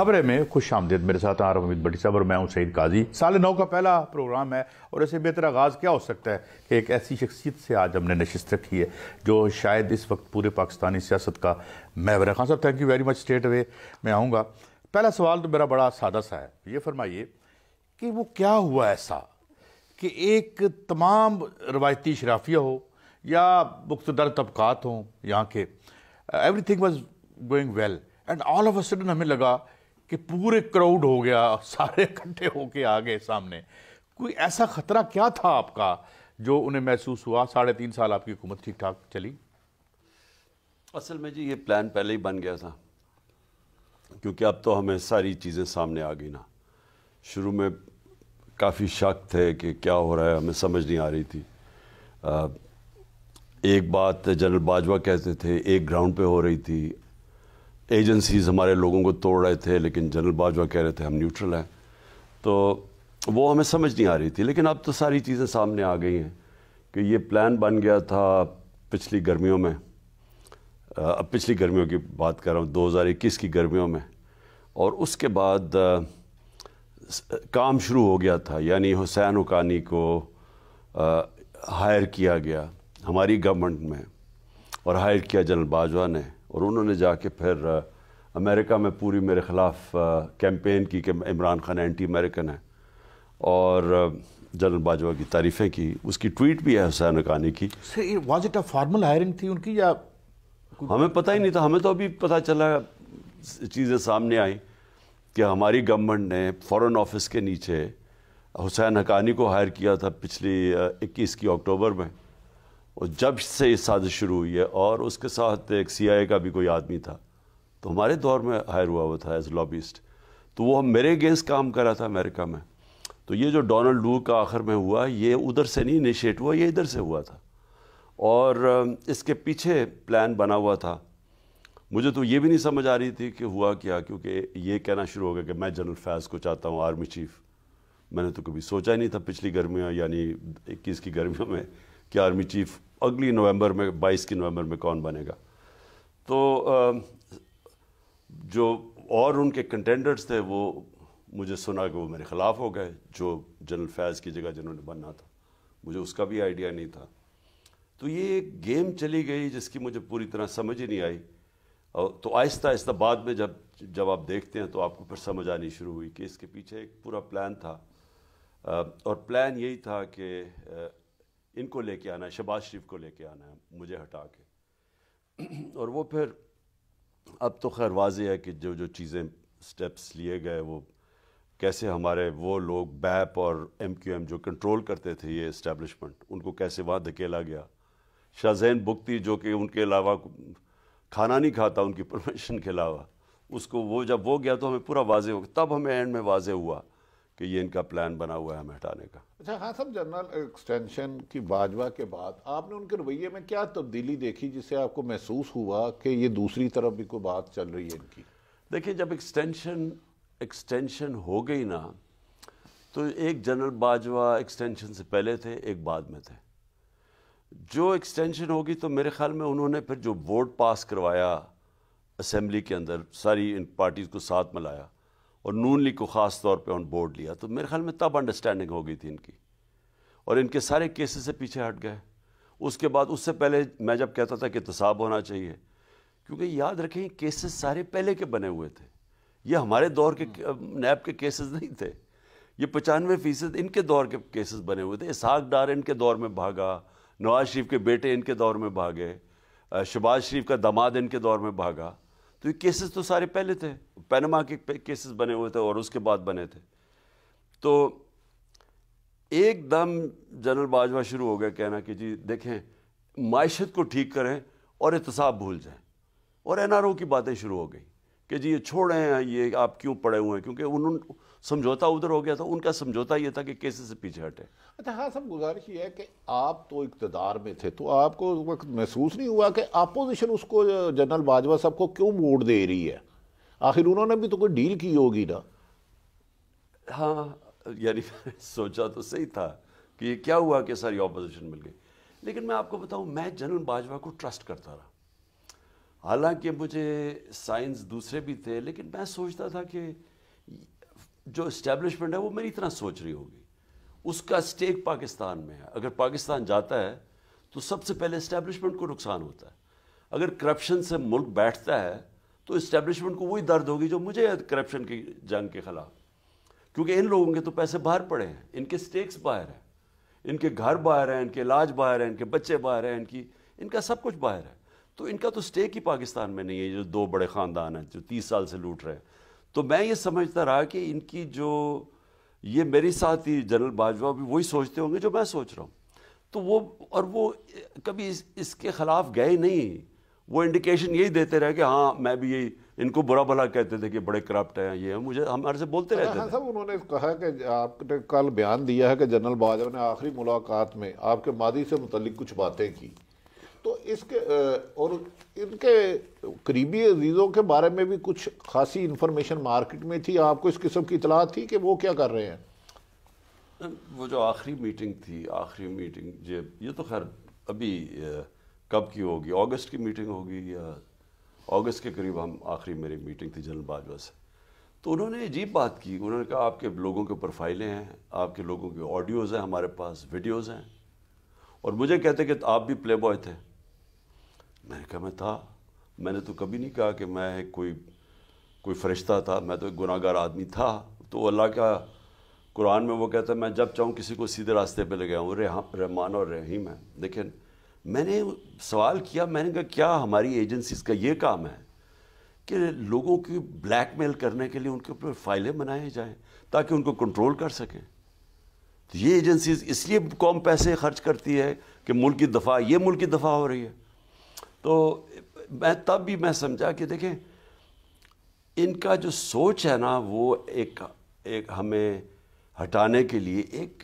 खबरें में खुश आमदेद। मेरे साथ आर अमित भट्टी साहब और मैं हूँ सईद काजी। साल नौ का पहला प्रोग्राम है और ऐसे बेहतर आगाज़ क्या हो सकता है कि एक ऐसी शख्सियत से आज हमने नशस्त रखी है, जो शायद इस वक्त पूरे पाकिस्तानी सियासत का महवर है। खान साहब thank you very much straight away मैं आऊँगा। पहला सवाल तो मेरा बड़ा सादा सा है। ये फरमाइए कि वो क्या हुआ ऐसा कि एक तमाम रवायती शराफिया हो या मुख्तर तबकात हों यहाँ के everything was going well and all of a sudden हमें लगा कि पूरे क्राउड हो गया सारे इकट्ठे होके आ गए सामने। कोई ऐसा खतरा क्या था आपका जो उन्हें महसूस हुआ? साढ़े तीन साल आपकी हुकूमत ठीक ठाक चली? असल में जी ये प्लान पहले ही बन गया था। क्योंकि अब तो हमें सारी चीज़ें सामने आ गई ना। शुरू में काफ़ी शक थे कि क्या हो रहा है हमें समझ नहीं आ रही थी। आ, एक बात जनरल बाजवा कहते थे एक ग्राउंड पे हो रही थी एजेंसीज हमारे लोगों को तोड़ रहे थे, लेकिन जनरल बाजवा कह रहे थे, हम न्यूट्रल हैं. तो वो हमें समझ नहीं आ रही थी, लेकिन अब तो सारी चीज़ें सामने आ गई हैं कि ये प्लान बन गया था पिछली गर्मियों में। अब पिछली गर्मियों की बात कर रहा हूँ 2021 की गर्मियों में। और उसके बाद काम शुरू हो गया था, यानी हुसैन उकानी को हायर किया गया हमारी गवर्नमेंट में, और हायर किया जनरल बाजवा ने। और उन्होंने जाके फिर अमेरिका में पूरी मेरे ख़िलाफ़ कैंपेन की कि इमरान खान एंटी अमेरिकन है। और जनरल बाजवा की तारीफ़ें की उसकी ट्वीट भी है हुसैन अकानी की। Was it a formal hiring थी उनकी या हमें पता ही नहीं था हमें तो अभी पता चला चीज़ें सामने आई कि हमारी गवर्नमेंट ने फ़ॉरेन ऑफ़िस के नीचे हुसैन हकानी को हायर किया था पिछली इक्कीस की अक्टूबर में। और जब से ये साजिश शुरू हुई है और उसके साथ एक सी का भी कोई आदमी था तो हमारे दौर में हायर हुआ हुआ था एज लॉबिस्ट तो वो हम मेरे अगेंस्ट काम कर रहा था अमेरिका में। तो ये जो डोनाल्ड लू का आखिर में हुआ, ये उधर से नहीं इनिशिएट हुआ, ये इधर से हुआ था। और इसके पीछे प्लान बना हुआ था। मुझे तो ये भी नहीं समझ आ रही थी कि हुआ क्या, क्योंकि ये कहना शुरू हो गया कि मैं जनरल फैज़ को चाहता हूँ आर्मी चीफ़ मैंने तो कभी सोचा ही नहीं था पिछली गर्मियों, यानी इक्कीस की गर्मियों में, कि आर्मी चीफ़ अगली नवंबर में 22 की नवंबर में कौन बनेगा? तो जो और उनके कंटेंडर्स थे, वो मुझे सुना कि वो मेरे ख़िलाफ़ हो गए, जो जनरल फैज़ की जगह जिन्होंने बनना था। मुझे उसका भी आइडिया नहीं था। तो ये एक गेम चली गई, जिसकी मुझे पूरी तरह समझ ही नहीं आई। और तो आहिस्ता आहिस्ता बाद में जब जब आप देखते हैं तो आपको फिर समझ आनी शुरू हुई कि इसके पीछे एक पूरा प्लान था। और प्लान यही था कि इनको लेके आना है, शबाज शरीफ को लेके आना है, मुझे हटा के। और वो फिर, अब तो खैर वाज है कि जो जो चीज़ें स्टेप्स लिए गए, वो कैसे हमारे, वो लोग बैप और एम क्यू एम जो कंट्रोल करते थे ये इस्टेब्लिशमेंट उनको कैसे वहाँ धकेला गया? शाहजैन बुख्ती जो कि उनके अलावा खाना नहीं खाता, उनकी परमिशन के अलावा, उसको वो जब वो गया तो हमें पूरा वाजे हो तब हमें एंड में वाजे हुआ। कि ये इनका प्लान बना हुआ है हमें हटाने का। अच्छा हाँ सब जनरल एक्सटेंशन की बाजवा के बाद आपने उनके रवैये में क्या तब्दीली देखी जिससे आपको महसूस हुआ कि ये दूसरी तरफ़ भी कोई बात चल रही है इनकी? देखिए जब एक्सटेंशन एक्सटेंशन हो गई ना तो एक जनरल बाजवा एक्सटेंशन से पहले थे एक बाद में थे। जो एक्सटेंशन होगी तो मेरे ख्याल में उन्होंने फिर जो वोट पास करवाया असम्बली के अंदर सारी इन पार्टीज़ को साथ मिलाया और नून लीग को ख़ास तौर पे ऑन बोर्ड लिया। तो मेरे ख्याल में तब अंडरस्टैंडिंग हो गई थी इनकी। और इनके सारे केसेस से पीछे हट गए। उसके बाद उससे पहले मैं जब कहता था कि तसाब होना चाहिए क्योंकि याद रखें केसेस सारे पहले के बने हुए थे। ये हमारे दौर के नैब के केसेस नहीं थे। ये पचानवे फ़ीसद इनके दौर के केसेस बने हुए थे। इसहाक डार इनके दौर में भागा नवाज़ शरीफ के बेटे इनके दौर में भागे शबाज शरीफ का दामाद इनके दौर में भागा। तो ये केसेस तो सारे पहले थे। पैनमा के केसेस बने हुए थे और उसके बाद बने थे। तो एकदम जनरल बाजवा शुरू हो गया कहना कि जी देखें माशत को ठीक करें और एहतसाब भूल जाएँ। और एनआरओ की बातें शुरू हो गई कि जी ये छोड़े हैं ये आप क्यों पड़े हुए हैं? क्योंकि उन्होंने समझौता उधर हो गया था उनका समझौता ये था कि केसेस से पीछे हटे। अच्छा हाँ सब गुजारिश ये है कि आप तो इकतदार में थे तो आपको उस वक्त महसूस नहीं हुआ कि अपोजिशन उसको जनरल बाजवा साहब को क्यों वोट दे रही है? आखिर उन्होंने भी तो कोई डील की होगी ना। हाँ यानी सोचा तो सही था कि ये क्या हुआ कि सारी ऑपोजिशन मिल गई। लेकिन मैं आपको बताऊँ मैं जनरल बाजवा को ट्रस्ट करता रहा। हालाँकि मुझे साइंस दूसरे भी थे लेकिन मैं सोचता था कि जो इस्टेब्लिशमेंट है, वो मेरी तरह सोच रही होगी। उसका स्टेक पाकिस्तान में है। अगर पाकिस्तान जाता है तो सबसे पहले इस्टेब्लिशमेंट को नुकसान होता है। अगर करप्शन से मुल्क बैठता है तो इस्टेब्लिशमेंट को वही दर्द होगी जो मुझे करप्शन की जंग के खिलाफ। क्योंकि इन लोगों के तो पैसे बाहर पड़े हैं। इनके स्टेक्स बाहर हैं। इनके घर बाहर हैं, इनके इलाज बाहर हैं, इनके बच्चे बाहर हैं, इनकी, इनका सब कुछ बाहर है। तो इनका तो स्टेक ही पाकिस्तान में नहीं है। जो दो बड़े ख़ानदान हैं, जो तीस साल से लूट रहे हैं। तो मैं ये समझता रहा कि इनकी जो ये मेरे साथ ही जनरल बाजवा भी वही सोचते होंगे जो मैं सोच रहा हूँ। तो वो और वो कभी इस, इसके ख़िलाफ़ गए नहीं। वो इंडिकेशन यही देते रहे कि हाँ मैं भी यही इनको बुरा भला कहते थे कि बड़े करप्ट हैं ये मुझे हमारे से बोलते रहते हाँ थे। साहब उन्होंने कहा कि आपने कल बयान दिया है कि जनरल बाजवा ने आखिरी मुलाकात में आपके मादी से मुतलिक कुछ बातें की। तो इसके और इनके करीबी अजीज़ों के बारे में भी कुछ खासी इंफॉर्मेशन मार्केट में थी। आपको इस किस्म की इतला थी कि वो क्या कर रहे हैं? वो जो आखिरी मीटिंग थी, आखिरी मीटिंग ये ये तो खैर अभी कब की होगी? अगस्त की मीटिंग होगी या अगस्त के करीब हम आखिरी मेरी मीटिंग थी जनरल बाजवा से। तो उन्होंने अजीब बात की। उन्होंने कहा, आपके लोगों के प्रोफाइलें हैं, आपके लोगों के ऑडियोज़ हैं, हमारे पास वीडियोज़ हैं। और मुझे कहते कि आप भी प्ले बॉय थे। मैंने कहा, मैं था। मैंने तो कभी नहीं कहा कि मैं कोई कोई फरिश्ता था, मैं तो एक गुनाहगार आदमी था। तो अल्लाह का कुरान में वो कहता है, मैं जब चाहूँ किसी को सीधे रास्ते पे ले गया हूँ रहमान और रहीम है। लेकिन मैंने सवाल किया, मैंने कहा, क्या हमारी एजेंसीज का ये काम है कि लोगों की ब्लैकमेल करने के लिए उनके ऊपर फाइलें बनाए जाएँ ताकि उनको कंट्रोल कर सकें? तो ये एजेंसीज इसलिए कौम पैसे खर्च करती है कि मुल्क की दफ़ा, ये मुल्क की दफ़ा हो रही है। तो मैं, तब भी मैं समझा कि देखें, इनका जो सोच है ना, वो एक एक हमें हटाने के लिए, एक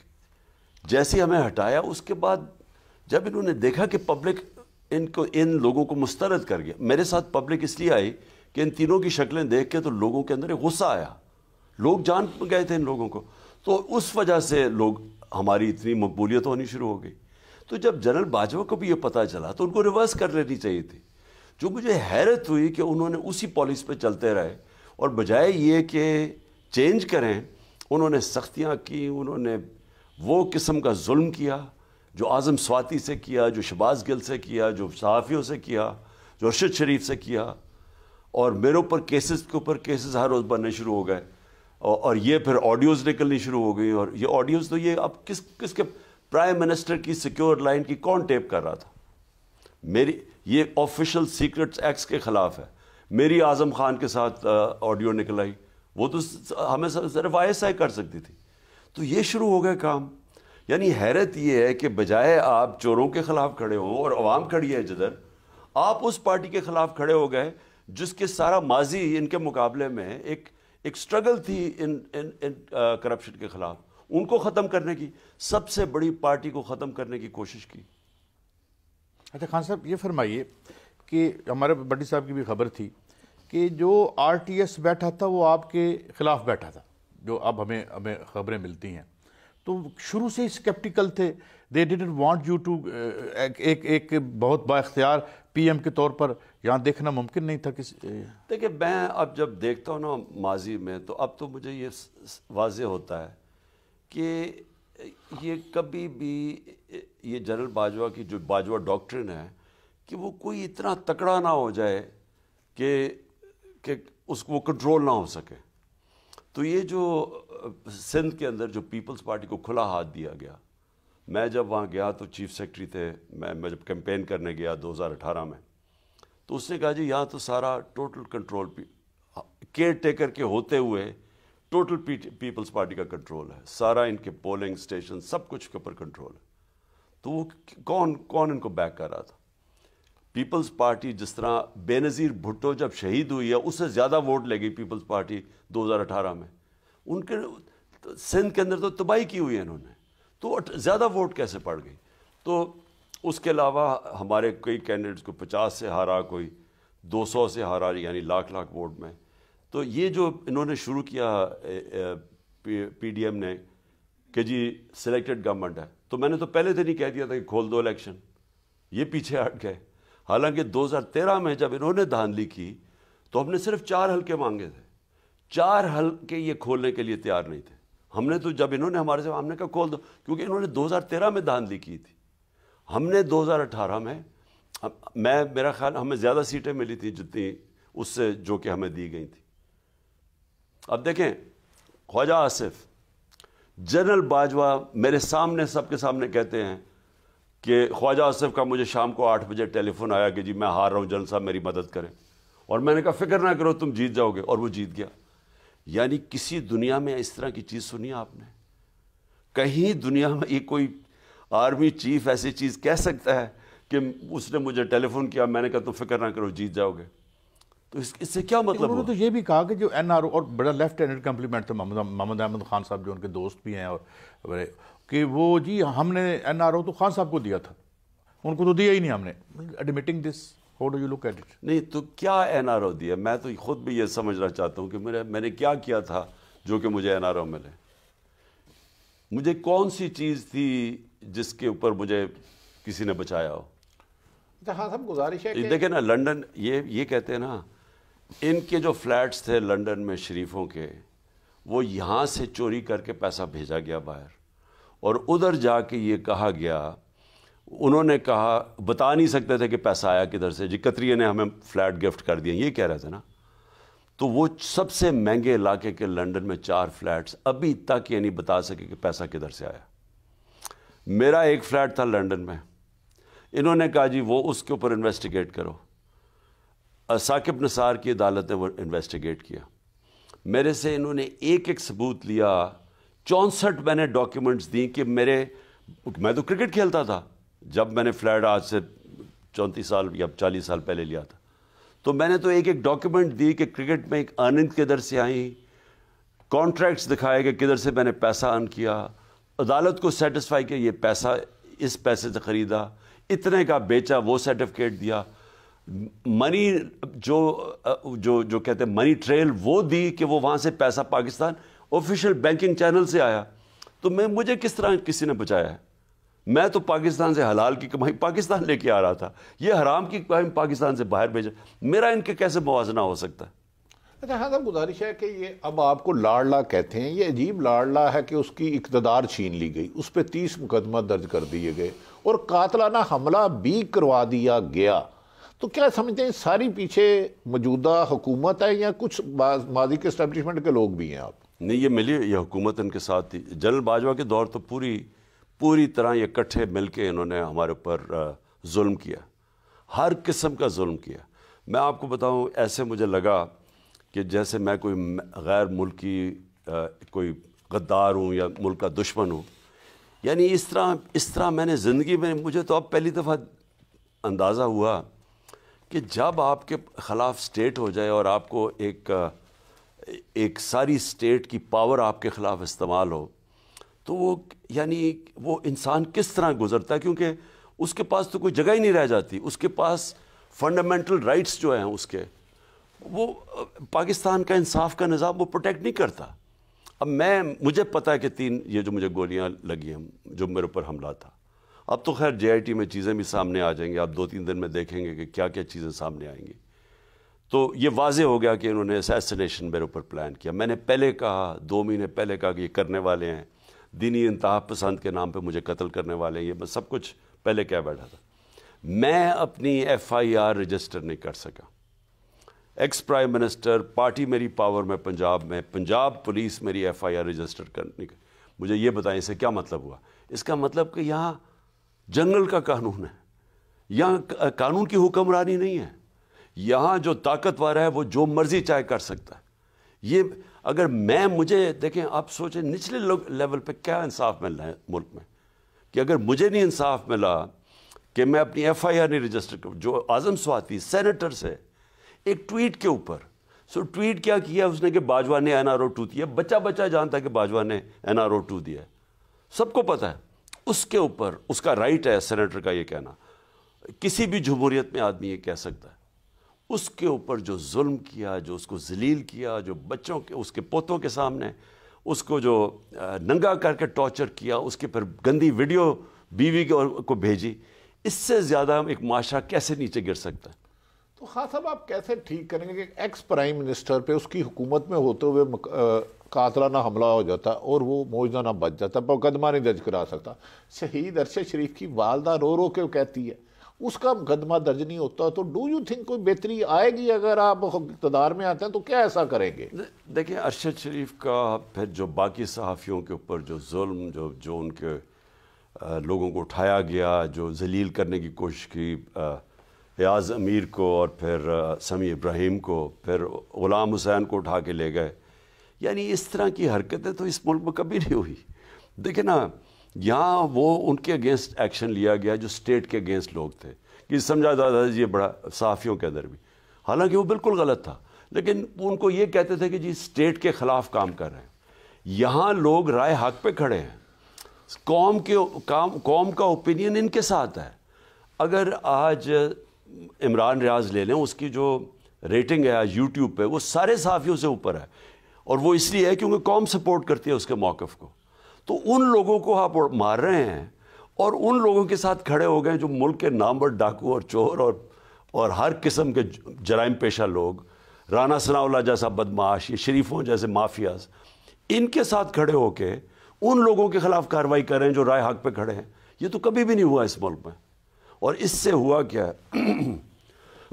जैसे हमें हटाया, उसके बाद जब इन्होंने देखा कि पब्लिक इनको, इन लोगों को मुस्तरद कर गया, मेरे साथ पब्लिक इसलिए आई कि इन तीनों की शक्लें देख के तो लोगों के अंदर एक गुस्सा आया। लोग जान गए थे इन लोगों को। तो उस वजह से लोग, हमारी इतनी मकबूलियत होनी शुरू हो गई। तो जब जनरल बाजवा को भी ये पता चला तो उनको रिवर्स कर लेनी चाहिए थी। जो मुझे हैरत हुई कि उन्होंने उसी पॉलिसी पे चलते रहे, और बजाय ये कि चेंज करें, उन्होंने सख्तियाँ की, उन्होंने वो किस्म का जुल्म किया, जो आज़म स्वाति से किया, जो शबाज गिल से किया, जो सहाफ़ियों से किया, जो अरशद शरीफ से किया, और मेरे ऊपर केसेस के ऊपर केसेस हर रोज़ बनने शुरू हो गए और ये फिर ऑडियोज़ निकलनी शुरू हो गई, और ये ऑडियोज़ तो ये अब किस, किसके प्राइम मिनिस्टर की सिक्योर लाइन की कौन टेप कर रहा था? मेरी, ये ऑफिशियल सीक्रेट्स एक्ट्स के खिलाफ है। मेरी आज़म खान के साथ ऑडियो निकल आई। वो तो हमें सिर्फ़ आई एस आई कर सकती थी। तो ये शुरू हो गए काम। यानी हैरत ये है कि बजाय आप चोरों के खिलाफ खड़े हों और अवाम खड़ी है जिधर, आप उस पार्टी के खिलाफ खड़े हो गए जिसके सारा माजी इनके मुकाबले में एक एक स्ट्रगल थी इन इन इन करप्शन के खिलाफ। उनको ख़त्म करने की सबसे बड़ी पार्टी को ख़त्म करने की कोशिश की। अच्छा खान साहब ये फरमाइए कि हमारे बड्डी साहब की भी खबर थी कि जो आरटीएस बैठा था वो आपके खिलाफ बैठा था जो अब हमें हमें खबरें मिलती हैं। तो शुरू से ही स्केप्टिकल थे। They didn't want you to एक एक बहुत बाख्तियार पीएम के तौर पर यहाँ देखना मुमकिन नहीं था किस देखिए मैं अब जब देखता हूँ ना माजी में तो अब तो मुझे ये वाज होता है कि ये कभी भी ये जनरल बाजवा की जो बाजवा डॉक्ट्रिन है, कि वो कोई इतना तकड़ा ना हो जाए कि कि उसको कंट्रोल ना हो सके। तो ये जो सिंध के अंदर जो पीपल्स पार्टी को खुला हाथ दिया गया, मैं जब वहाँ गया तो चीफ सेक्रेटरी थे, मैं मैं जब कैंपेन करने गया 2018 में तो उसने कहा, जी, यहाँ तो सारा टोटल कंट्रोल केयर टेकर के होते हुए टोटल पीपल्स पार्टी का कंट्रोल है। सारा इनके पोलिंग स्टेशन सब कुछ के ऊपर कंट्रोल है। तो वो कौन कौन इनको बैक कर रहा था? पीपल्स पार्टी जिस तरह बेनज़ीर भुट्टो जब शहीद हुई है, उससे ज़्यादा वोट ले गई पीपल्स पार्टी 2018 में। उनके तो सिंध के अंदर तो तबाही की हुई है इन्होंने। तो ज़्यादा वोट कैसे पड़ गई? तो उसके अलावा हमारे कई कैंडिडेट्स को 50 से हारा, कोई 200 से हारा, यानी लाख लाख वोट में। तो ये जो इन्होंने शुरू किया पीडीएम ने, कि जी सिलेक्टेड गवर्नमेंट है। तो मैंने तो पहले दिन ही कह दिया था कि खोल दो इलेक्शन ये पीछे हट गए। हालाँकि 2013 में जब इन्होंने धांधली की तो हमने सिर्फ़ चार हल्के मांगे थे। चार हल्के ये खोलने के लिए तैयार नहीं थे। हमने तो जब इन्होंने हमारे से, हमने कहा खोल दो, क्योंकि इन्होंने 2013 में धांधली की थी। हमने 2018 में मैं, मेरा ख्याल, हमें ज़्यादा सीटें मिली थी जितनी उससे, जो कि हमें दी गई थी। अब देखें, ख्वाजा आसिफ, जनरल बाजवा मेरे सामने, सबके सामने कहते हैं कि ख्वाजा आसिफ का मुझे शाम को आठ बजे टेलीफोन आया कि जी मैं हार रहा हूँ, जनरल साहब मेरी मदद करें। और मैंने कहा, फ़िक्र ना करो, तुम जीत जाओगे। और वो जीत गया। यानी किसी दुनिया में इस तरह की चीज़ सुनी आपने? कहीं दुनिया में ये कोई आर्मी चीफ ऐसी चीज़ कह सकता है कि उसने मुझे टेलीफोन किया, मैंने कहा, तुम फ़िक्र ना करो, जीत जाओगे। तो इस, इससे क्या मतलब उन्होंने तो ये भी कहा कि जो एन आर ओ और बड़ा लेफ़्ट हैंडेड कम्प्लीमेंट था मोहम्मद अहमद खान साहब जो उनके दोस्त भी हैं और बड़े कि वो जी हमने एन आर ओ तो खान साहब को दिया था। उनको तो दिया ही नहीं हमने। Admitting this how do you look at it नहीं तो क्या एनआरओ दिया? मैं तो खुद भी ये समझना चाहता हूँ कि मेरे मैंने क्या किया था जो कि मुझे एन आर ओ मिले। मुझे कौन सी चीज़ थी जिसके ऊपर मुझे किसी ने बचाया हो? हाँ सब गुजारिश है देखे ना लंदन ये ये कहते हैं ना इनके जो फ्लैट्स थे लंदन में शरीफों के, वो यहाँ से चोरी करके पैसा भेजा गया बाहर। और उधर जाके ये कहा गया, उन्होंने कहा, बता नहीं सकते थे कि पैसा आया किधर से। जी कतरिए ने हमें फ्लैट गिफ्ट कर दिया, ये कह रहे थे ना। तो वो सबसे महँगे इलाके के लंदन में चार फ्लैट्स अभी तक ये नहीं बता सके कि पैसा किधर से आया। मेरा एक फ्लैट था लंदन में। इन्होंने कहा, जी, वो उसके ऊपर इन्वेस्टिगेट करो। साकिब नसार की अदालत ने वो इन्वेस्टिगेट किया। मेरे से इन्होंने एक एक सबूत लिया। चौंसठ मैंने डॉक्यूमेंट्स दी कि मेरे, मैं तो क्रिकेट खेलता था, जब मैंने फ्लैट आज से चौंतीस साल या चालीस साल पहले लिया था। तो मैंने तो एक एक डॉक्यूमेंट दी कि क्रिकेट में एक अर्निंग किधर से आई कॉन्ट्रैक्ट्स दिखाए कि किधर से मैंने पैसा अर्न किया। अदालत को सेटिस्फाई किया, ये पैसा, इस पैसे से ख़रीदा। इतने का बेचा, वो सर्टिफिकेट दिया। मनी, जो जो जो कहते हैं मनी ट्रेल, वो दी कि वो वहाँ से पैसा पाकिस्तान ऑफिशियल बैंकिंग चैनल से आया। तो मैं, मुझे किस तरह किसी ने बचाया है? मैं तो पाकिस्तान से हलाल की कमाई पाकिस्तान लेके आ रहा था। ये हराम की कमाई पाकिस्तान से बाहर भेजा। मेरा इनके कैसे मुवजना हो सकता है? अच्छा हाँ गुजारिश है कि ये अब आपको लाडला कहते हैं। ये अजीब लाडला है कि उसकी इकतदार छीन ली गई, उस पर तीस मुकदमा दर्ज कर दिए गए और कातलाना हमला भी करवा दिया गया। तो क्या समझते हैं, सारी पीछे मौजूदा हुकूमत है या कुछ माजी के इस्टेब्लिशमेंट के लोग भी हैं आप? नहीं, ये मिली, ये हुकूमत इनके साथ थी जनरल बाजवा के दौर तो पूरी पूरी तरह ये इकट्ठे मिल के इन्होंने हमारे ऊपर जुल्म किया। हर किस्म का जुल्म किया। मैं आपको बताऊँ, ऐसे मुझे लगा कि जैसे मैं कोई गैर मुल्की कोई गद्दार हूँ या मुल्क का दुश्मन हूँ, यानी इस तरह इस तरह मैंने ज़िंदगी में, मुझे तो अब पहली दफ़ा अंदाज़ा हुआ कि जब आपके ख़िलाफ़ स्टेट हो जाए और आपको एक एक सारी स्टेट की पावर आपके ख़िलाफ़ इस्तेमाल हो तो वो यानी वो इंसान किस तरह गुजरता है? क्योंकि उसके पास तो कोई जगह ही नहीं रह जाती। उसके पास फंडामेंटल राइट्स जो हैं उसके, वो पाकिस्तान का इंसाफ का निज़ाम वो प्रोटेक्ट नहीं करता। अब मैं, मुझे पता है कि तीन, ये जो मुझे गोलियाँ लगी हैं, जो मेरे ऊपर हमला था अब तो खैर जे में चीज़ें भी सामने आ जाएँगी। आप दो तीन दिन में देखेंगे कि क्या क्या चीज़ें सामने आएँगी। तो ये वाजे हो गया कि इन्होंने असैसिनेशन मेरे ऊपर प्लान किया। मैंने पहले कहा, दो महीने पहले कहा कि ये करने वाले हैं। दीनी इंतहा पसंद के नाम पे मुझे कत्ल करने वाले हैं। ये मैं सब कुछ पहले कह बैठा था। मैं अपनी एफ़ आई आर रजिस्टर नहीं कर सका। एक्स प्राइम मिनिस्टर पार्टी मेरी पावर में पंजाब में, पंजाब पुलिस मेरी एफ़ आई आर रजिस्टर करने मुझे ये बताएँ इसे क्या मतलब हुआ? इसका मतलब कि यहाँ जंगल का कानून है। यहाँ कानून की हुक्मरानी नहीं है। यहाँ जो ताकतवर है, वो जो मर्ज़ी चाहे कर सकता है। ये अगर मैं, मुझे देखें, आप सोचें, निचले लेवल पे क्या इंसाफ मिल रहा है मुल्क में? कि अगर मुझे नहीं इंसाफ मिला कि मैं अपनी एफ़ आई आर नहीं रजिस्टर करूँ, जो आज़म स्वाति सेनेटर से एक ट्वीट के ऊपर, सो ट्वीट क्या किया उसने कि बाजवा ने एन आर ओ टू दिया? बच्चा बच्चा जानता है कि बाजवा ने एन आर ओ टू दिया सबको पता है। उसके ऊपर, उसका राइट है सेनेटर का ये कहना। किसी भी जमहूरियत में आदमी ये कह सकता है। उसके ऊपर जो जुल्म किया, जो उसको जलील किया, जो बच्चों के, उसके पोतों के सामने, उसको जो नंगा करके टॉर्चर किया, उसके पर गंदी वीडियो बीवी को भेजी, इससे ज़्यादा एक माशरा कैसे नीचे गिर सकता है? तो खान साहब आप कैसे ठीक करेंगे कि एक्स प्राइम मिनिस्टर पे उसकी हुकूमत में होते हुए कातलाना हमला हो जाता और वो मौजदाना बच जाता पर मुकदमा नहीं दर्ज करा सकता। शहीद अरशद शरीफ की वालदा रो रो के कहती है उसका मुकदमा दर्ज नहीं होता तो डू यू थिंक कोई बेहतरी आएगी अगर आप इकतदार में आते हैं तो क्या ऐसा करेंगे? देखिए अरशद शरीफ का फिर जो बाकी सहाफ़ियों के ऊपर जो जुल्म जो जो उनके लोगों को उठाया गया जो जलील करने की कोशिश की अ, एयाज अमीर को और फिर समी इब्राहिम को, फिर ग़ुलाम हुसैन को उठा के ले गए। यानी इस तरह की हरकतें तो इस मुल्क में कभी नहीं हुई। देखिए ना, यहाँ वो उनके अगेंस्ट एक्शन लिया गया जो स्टेट के अगेंस्ट लोग थे। कि समझा जाता था बड़ा सहाफ़ियों के अंदर भी। हालाँकि वो बिल्कुल गलत था, लेकिन उनको ये कहते थे कि जी स्टेट के ख़िलाफ़ काम कर रहे हैं। यहाँ लोग राय हक पे खड़े हैं। कौम के, काम, कौम का ओपिनियन इनके साथ है। अगर आज इमरान रियाज ले लें, उसकी जो रेटिंग है आज यूट्यूब पे, वो सारे साफियों से ऊपर है। और वो इसलिए है क्योंकि कौम सपोर्ट करती है उसके मौक़ को। तो उन लोगों को आप मार रहे हैं और उन लोगों के साथ खड़े हो गए जो मुल्क के नामवर डाकू और चोर और और हर किस्म के जराइम पेशा लोग राना सनाउल्ला जैसा बदमाश, ये शरीफों जैसे माफियाज, इनके साथ खड़े होके उन लोगों के खिलाफ कार्रवाई कर जो राय हक पे खड़े हैं। ये तो कभी भी नहीं हुआ इस मुल्क में। और इससे हुआ क्या?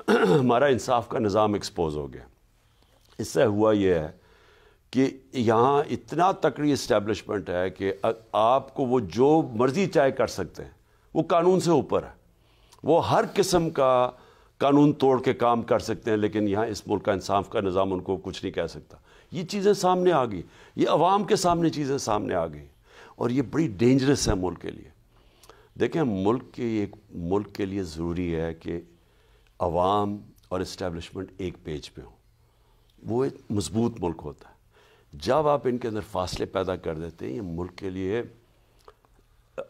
हमारा इंसाफ का निज़ाम एक्सपोज हो गया। इससे हुआ यह है कि यहाँ इतना तकड़ी इस्टेब्लिशमेंट है कि आपको वो जो मर्ज़ी चाहे कर सकते हैं, वो कानून से ऊपर है। वो हर किस्म का कानून तोड़ के काम कर सकते हैं, लेकिन यहाँ इस मुल्क का इंसाफ का निज़ाम उनको कुछ नहीं कह सकता। ये चीज़ें सामने आ गई। ये अवाम के सामने चीज़ें सामने आ गई। और ये बड़ी डेंजरस है मुल्क के लिए। देखें मुल्क के एक मुल्क के लिए ज़रूरी है कि अवाम और इस्टेबलिशमेंट एक पेज पे हो। वो एक मज़बूत मुल्क होता है। जब आप इनके अंदर फासले पैदा कर देते हैं, ये मुल्क के लिए,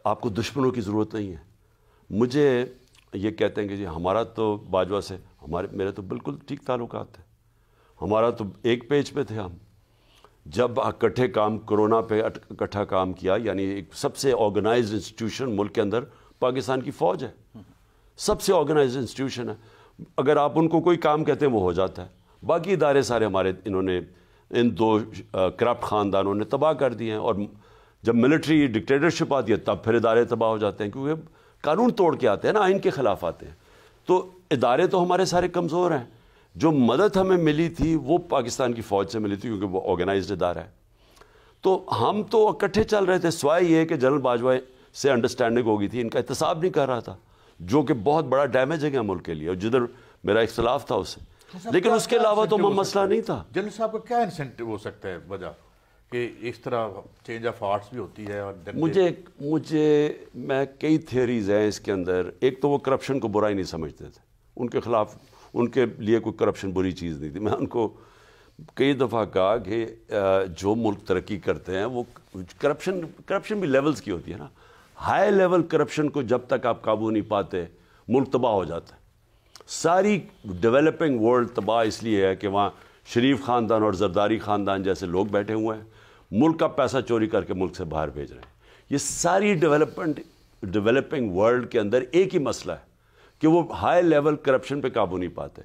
आपको दुश्मनों की ज़रूरत नहीं है। मुझे ये कहते हैं कि जी, हमारा तो बाजवा से, हमारे, मेरे तो बिल्कुल ठीक ताल्लुकात है। हमारा तो एक पेज पे थे हम। जब इकट्ठे काम कोरोना पे इकट्ठा काम किया, यानी एक सबसे ऑर्गेनाइज इंस्टीट्यूशन मुल्क के अंदर पाकिस्तान की फ़ौज है। सबसे ऑर्गेनाइज इंस्टीट्यूशन है। अगर आप उनको कोई काम कहते हैं, वो हो जाता है। बाकी इदारे सारे हमारे, इन्होंने, इन दो करप्ट ख़ानदानों ने तबाह कर दिए हैं और जब मिलिट्री डिक्टेटरशिप आती है, तब फिर इदारे तबाह हो जाते हैं, क्योंकि कानून तोड़ के आते हैं ना, आइन के ख़िलाफ़ आते हैं। तो इदारे तो हमारे सारे कमज़ोर हैं। जो मदद हमें मिली थी वो पाकिस्तान की फ़ौज से मिली थी क्योंकि वो ऑर्गेनाइज इदारा है। तो हम तो इकट्ठे चल रहे थे। स्वाय ये कि जनरल बाजवा से अंडरस्टैंडिंग हो गई थी। इनका एहतसाब नहीं कर रहा था जो कि बहुत बड़ा डैमेज है गया मुल्क के लिए? और जिधर मेरा इख्तलाफ था उससे। लेकिन उसके अलावा तो हो मसला नहीं था। जनरल साहब का क्या इंसेंटिव हो सकता है? वजह कि इस तरह चेंज ऑफ़ हार्ट्स भी होती है और मुझे मुझे मैं कई थियोरीज हैं इसके अंदर। एक तो वो करप्शन को बुराई नहीं समझते थे। उनके खिलाफ उनके लिए कोई करप्शन बुरी चीज़ नहीं थी। मैं उनको कई दफ़ा कहा कि जो मुल्क तरक्की करते हैं, वो करप्शन करप्शन भी लेवल्स की होती है ना। हाई लेवल करप्शन को जब तक आप काबू नहीं पाते, मुल्क तबाह हो जाता है। सारी डेवलपिंग वर्ल्ड तबाह इसलिए है कि वहाँ शरीफ ख़ानदान और जरदारी ख़ानदान जैसे लोग बैठे हुए हैं। मुल्क का पैसा चोरी करके मुल्क से बाहर भेज रहे हैं। ये सारी डेवलपमेंट डेवलपिंग वर्ल्ड के अंदर एक ही मसला है। कि वो हाई लेवल करप्शन पे काबू नहीं पाते।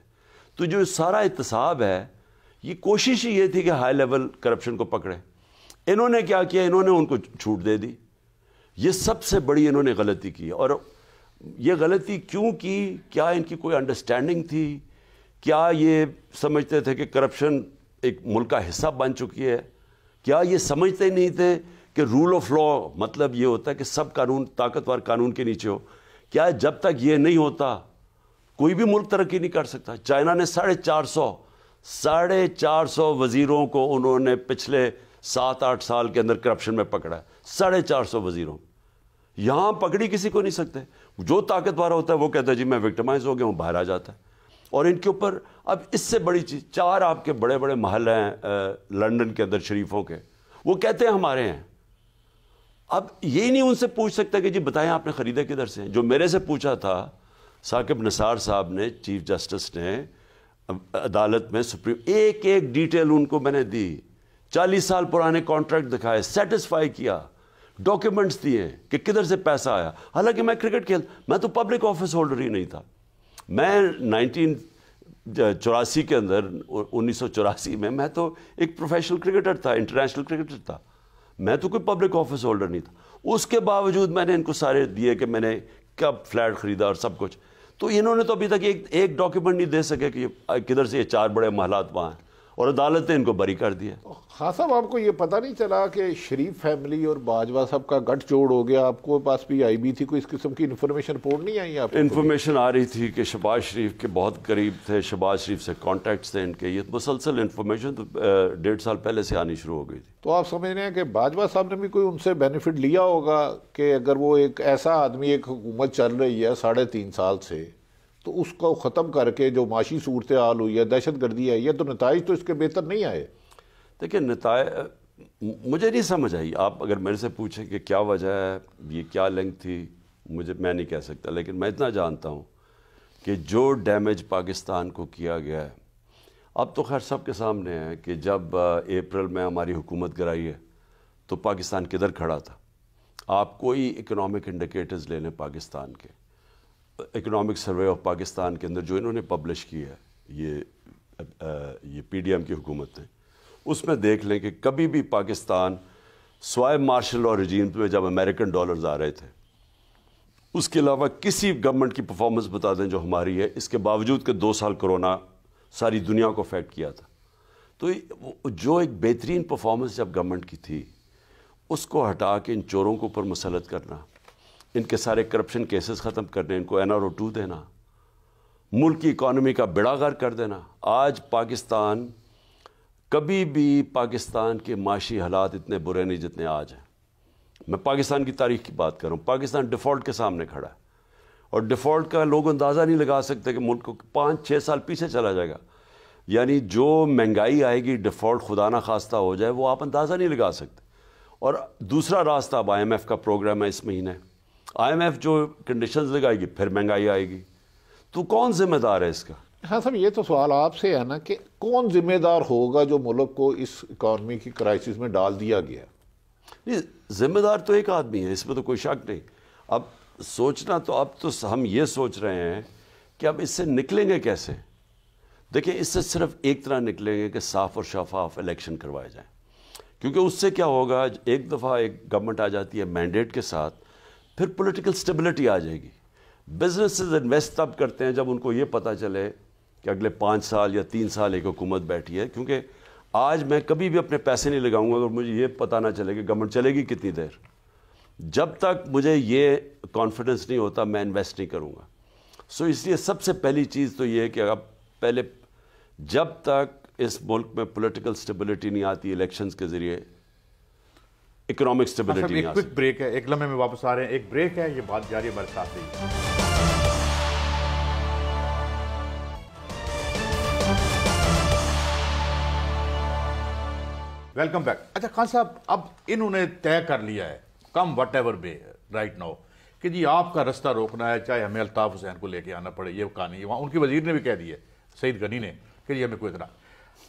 तो जो सारा एहतसाब है, ये कोशिश ही ये थी कि हाई लेवल करप्शन को पकड़े। इन्होंने क्या किया? इन्होंने उनको छूट दे दी। ये सबसे बड़ी इन्होंने गलती की। और ये गलती क्यों की? क्या इनकी कोई अंडरस्टैंडिंग थी? क्या ये समझते थे कि करप्शन एक मुल्क का हिस्सा बन चुकी है? क्या ये समझते नहीं थे कि रूल ऑफ़ लॉ मतलब ये होता है कि सब कानून, ताकतवर कानून के नीचे हो? क्या जब तक ये नहीं होता, कोई भी मुल्क तरक्की नहीं कर सकता। चाइना ने साढ़े चार सौ, साढ़े चार सौ वजीरों को उन्होंने पिछले सात, आठ साल के अंदर करप्शन में पकड़ा है। साढ़े चार सौ वजीरों। यहाँ पकड़ी किसी को नहीं सकते। जो ताकतवर होता है वो कहता है, जी, मैं विक्टमाइज हो गया हूँ, बाहर आ जाता है। और इनके ऊपर, अब इससे बड़ी चीज़, चार आपके बड़े बड़े महल हैं लंदन के अंदर शरीफों के। वो कहते हैं हमारे हैं। अब ये नहीं उनसे पूछ सकता कि जी बताएँ आपने ख़रीदा किधर से? जो मेरे से पूछा था, साकिब निसार साहब ने, चीफ जस्टिस ने अदालत में सुप्रीम एक एक डिटेल उनको मैंने दी। चालीस साल पुराने कॉन्ट्रैक्ट दिखाए सेटिस्फाई किया डॉक्यूमेंट्स दिए कि किधर से पैसा आया। हालाँकि मैं क्रिकेट खेल, मैं तो पब्लिक ऑफ़िस होल्डर ही नहीं था। मैं नाइनटीन चौरासी के अंदर उन्नीस सौ चौरासी में मैं तो एक प्रोफेशनल क्रिकेटर था इंटरनेशनल क्रिकेटर था। मैं तो कोई पब्लिक ऑफ़िस होल्डर नहीं था। उसके बावजूद मैंने इनको सारे दिए कि मैंने कब फ्लैट खरीदा और सब कुछ। तो इन्होंने तो अभी तक एक एक डॉक्यूमेंट नहीं दे सके कि किधर से ये चार बड़े महलात वहाँ हैं। और अदालत ने इनको बरी कर दिया। हाँ साहब आपको ये पता नहीं चला कि शरीफ फैमिली और बाजवा साहब का गठजोड़ हो गया। आपको पास भी आई भी थी कोई इस किस्म की इन्फॉर्मेशन रिपोर्ट नहीं आई आप इन्फॉर्मेशन आ रही थी कि शबाज शरीफ के बहुत करीब थे शबाज शरीफ से कॉन्टैक्ट्स थे इनके। ये मुसलसल इन्फॉर्मेशन तो डेढ़ साल पहले से आनी शुरू हो गई थी। तो आप समझ रहे हैं कि बाजवा साहब ने भी कोई उनसे बेनिफिट लिया होगा कि अगर वो एक ऐसा आदमी एक हुकूमत चल रही है साढ़े तीन साल से तो उसको ख़त्म करके जो माशी सूरत हाल हुई है, दहशत गर्दी आई है तो नतज तो इसके बेहतर नहीं आए। देखिए नतज मुझे नहीं समझ आई। आप अगर मेरे से पूछें कि क्या वजह है, ये क्या लिंक थी, मुझे, मैं नहीं कह सकता। लेकिन मैं इतना जानता हूँ कि जो डैमेज पाकिस्तान को किया गया है, अब तो खैर सब के सामने है कि जब अप्रैल में हमारी हुकूमत कराई है तो पाकिस्तान किधर खड़ा था? आप कोई इकोनॉमिक इंडिकेटर्स ले लें पाकिस्तान के। इकोनॉमिक सर्वे ऑफ़ पाकिस्तान के अंदर जो इन्होंने पब्लिश की है, ये ये पीडीएम की हुकूमत ने, उसमें देख लें कि कभी भी पाकिस्तान स्वाय मार्शल और रजीम में जब अमेरिकन डॉलर्स आ रहे थे, उसके अलावा किसी गवर्नमेंट की परफॉर्मेंस बता दें जो हमारी है, इसके बावजूद कि दो साल कोरोना सारी दुनिया को अफेक्ट किया था। तो जो एक बेहतरीन परफॉर्मेंस जब गवर्नमेंट की थी, उसको हटा के इन चोरों के ऊपर मुसलत करना इनके सारे करप्शन केसेस ख़त्म करने इनको एन आर ओ टू देना। मुल्क की इकानमी का बेड़ागर कर देना। आज पाकिस्तान, कभी भी पाकिस्तान के माशी हालात इतने बुरे नहीं जितने आज हैं। मैं पाकिस्तान की तारीख की बात कर पाकिस्तान डिफ़ॉल्ट के सामने खड़ा है। और डिफ़ॉल्ट का लोग अंदाज़ा नहीं लगा सकते कि मुल्क को पाँच छः साल पीछे चला जाएगा। यानी जो महँगाई आएगी डिफ़ॉल्ट खुदा ना खास्ता हो जाए, वो आप अंदाज़ा नहीं लगा सकते। और दूसरा रास्ता अब आई एम एफ़ का प्रोग्राम है इस महीने। आईएमएफ जो कंडीशंस लगाएगी फिर महँगाई आएगी। तो कौन जिम्मेदार है इसका? हाँ साहब ये तो सवाल आपसे है ना कि कौन जिम्मेदार होगा जो मुल्क को इस इकॉनमी की क्राइसिस में डाल दिया गया? नहीं जिम्मेदार तो एक आदमी है इसमें तो कोई शक नहीं। अब सोचना तो अब तो हम ये सोच रहे हैं कि अब इससे निकलेंगे कैसे? देखिए इससे सिर्फ़ एक तरह निकलेंगे कि साफ़ और शफाफ इलेक्शन करवाए जाएँ। क्योंकि उससे क्या होगा एक दफ़ा एक गवर्नमेंट आ जाती है मैंडेट के साथ फिर पॉलिटिकल स्टेबिलिटी आ जाएगी। बिजनेसेस इन्वेस्ट तब करते हैं जब उनको ये पता चले कि अगले पाँच साल या तीन साल एक हुकूमत बैठी है, क्योंकि आज मैं कभी भी अपने पैसे नहीं लगाऊँगा अगर मुझे ये पता ना चले कि गवर्नमेंट चलेगी कितनी देर। जब तक मुझे ये कॉन्फिडेंस नहीं होता, मैं इन्वेस्ट नहीं करूँगा। सो इसलिए सबसे पहली चीज़ तो ये है कि अगर पहले, जब तक इस मुल्क में पॉलिटिकल स्टेबिलिटी नहीं आती इलेक्शंस के ज़रिए इकोनॉमिक स्टेबिलिटी एक क्विक ब्रेक है एक लम्हे में वापस आ रहे हैं एक ब्रेक है ये बात जारी हमारे साथ ही। वेलकम बैक अच्छा खान साहब अब इन्होंने तय कर लिया है come whatever be right now कि जी आपका रास्ता रोकना है चाहे हमें अल्ताफ हुसैन को लेके आना पड़े ये कहानी वहाँ उनकी वज़ीर ने भी कह दी है सईद गनी ने कि जी हमें कोई इतना।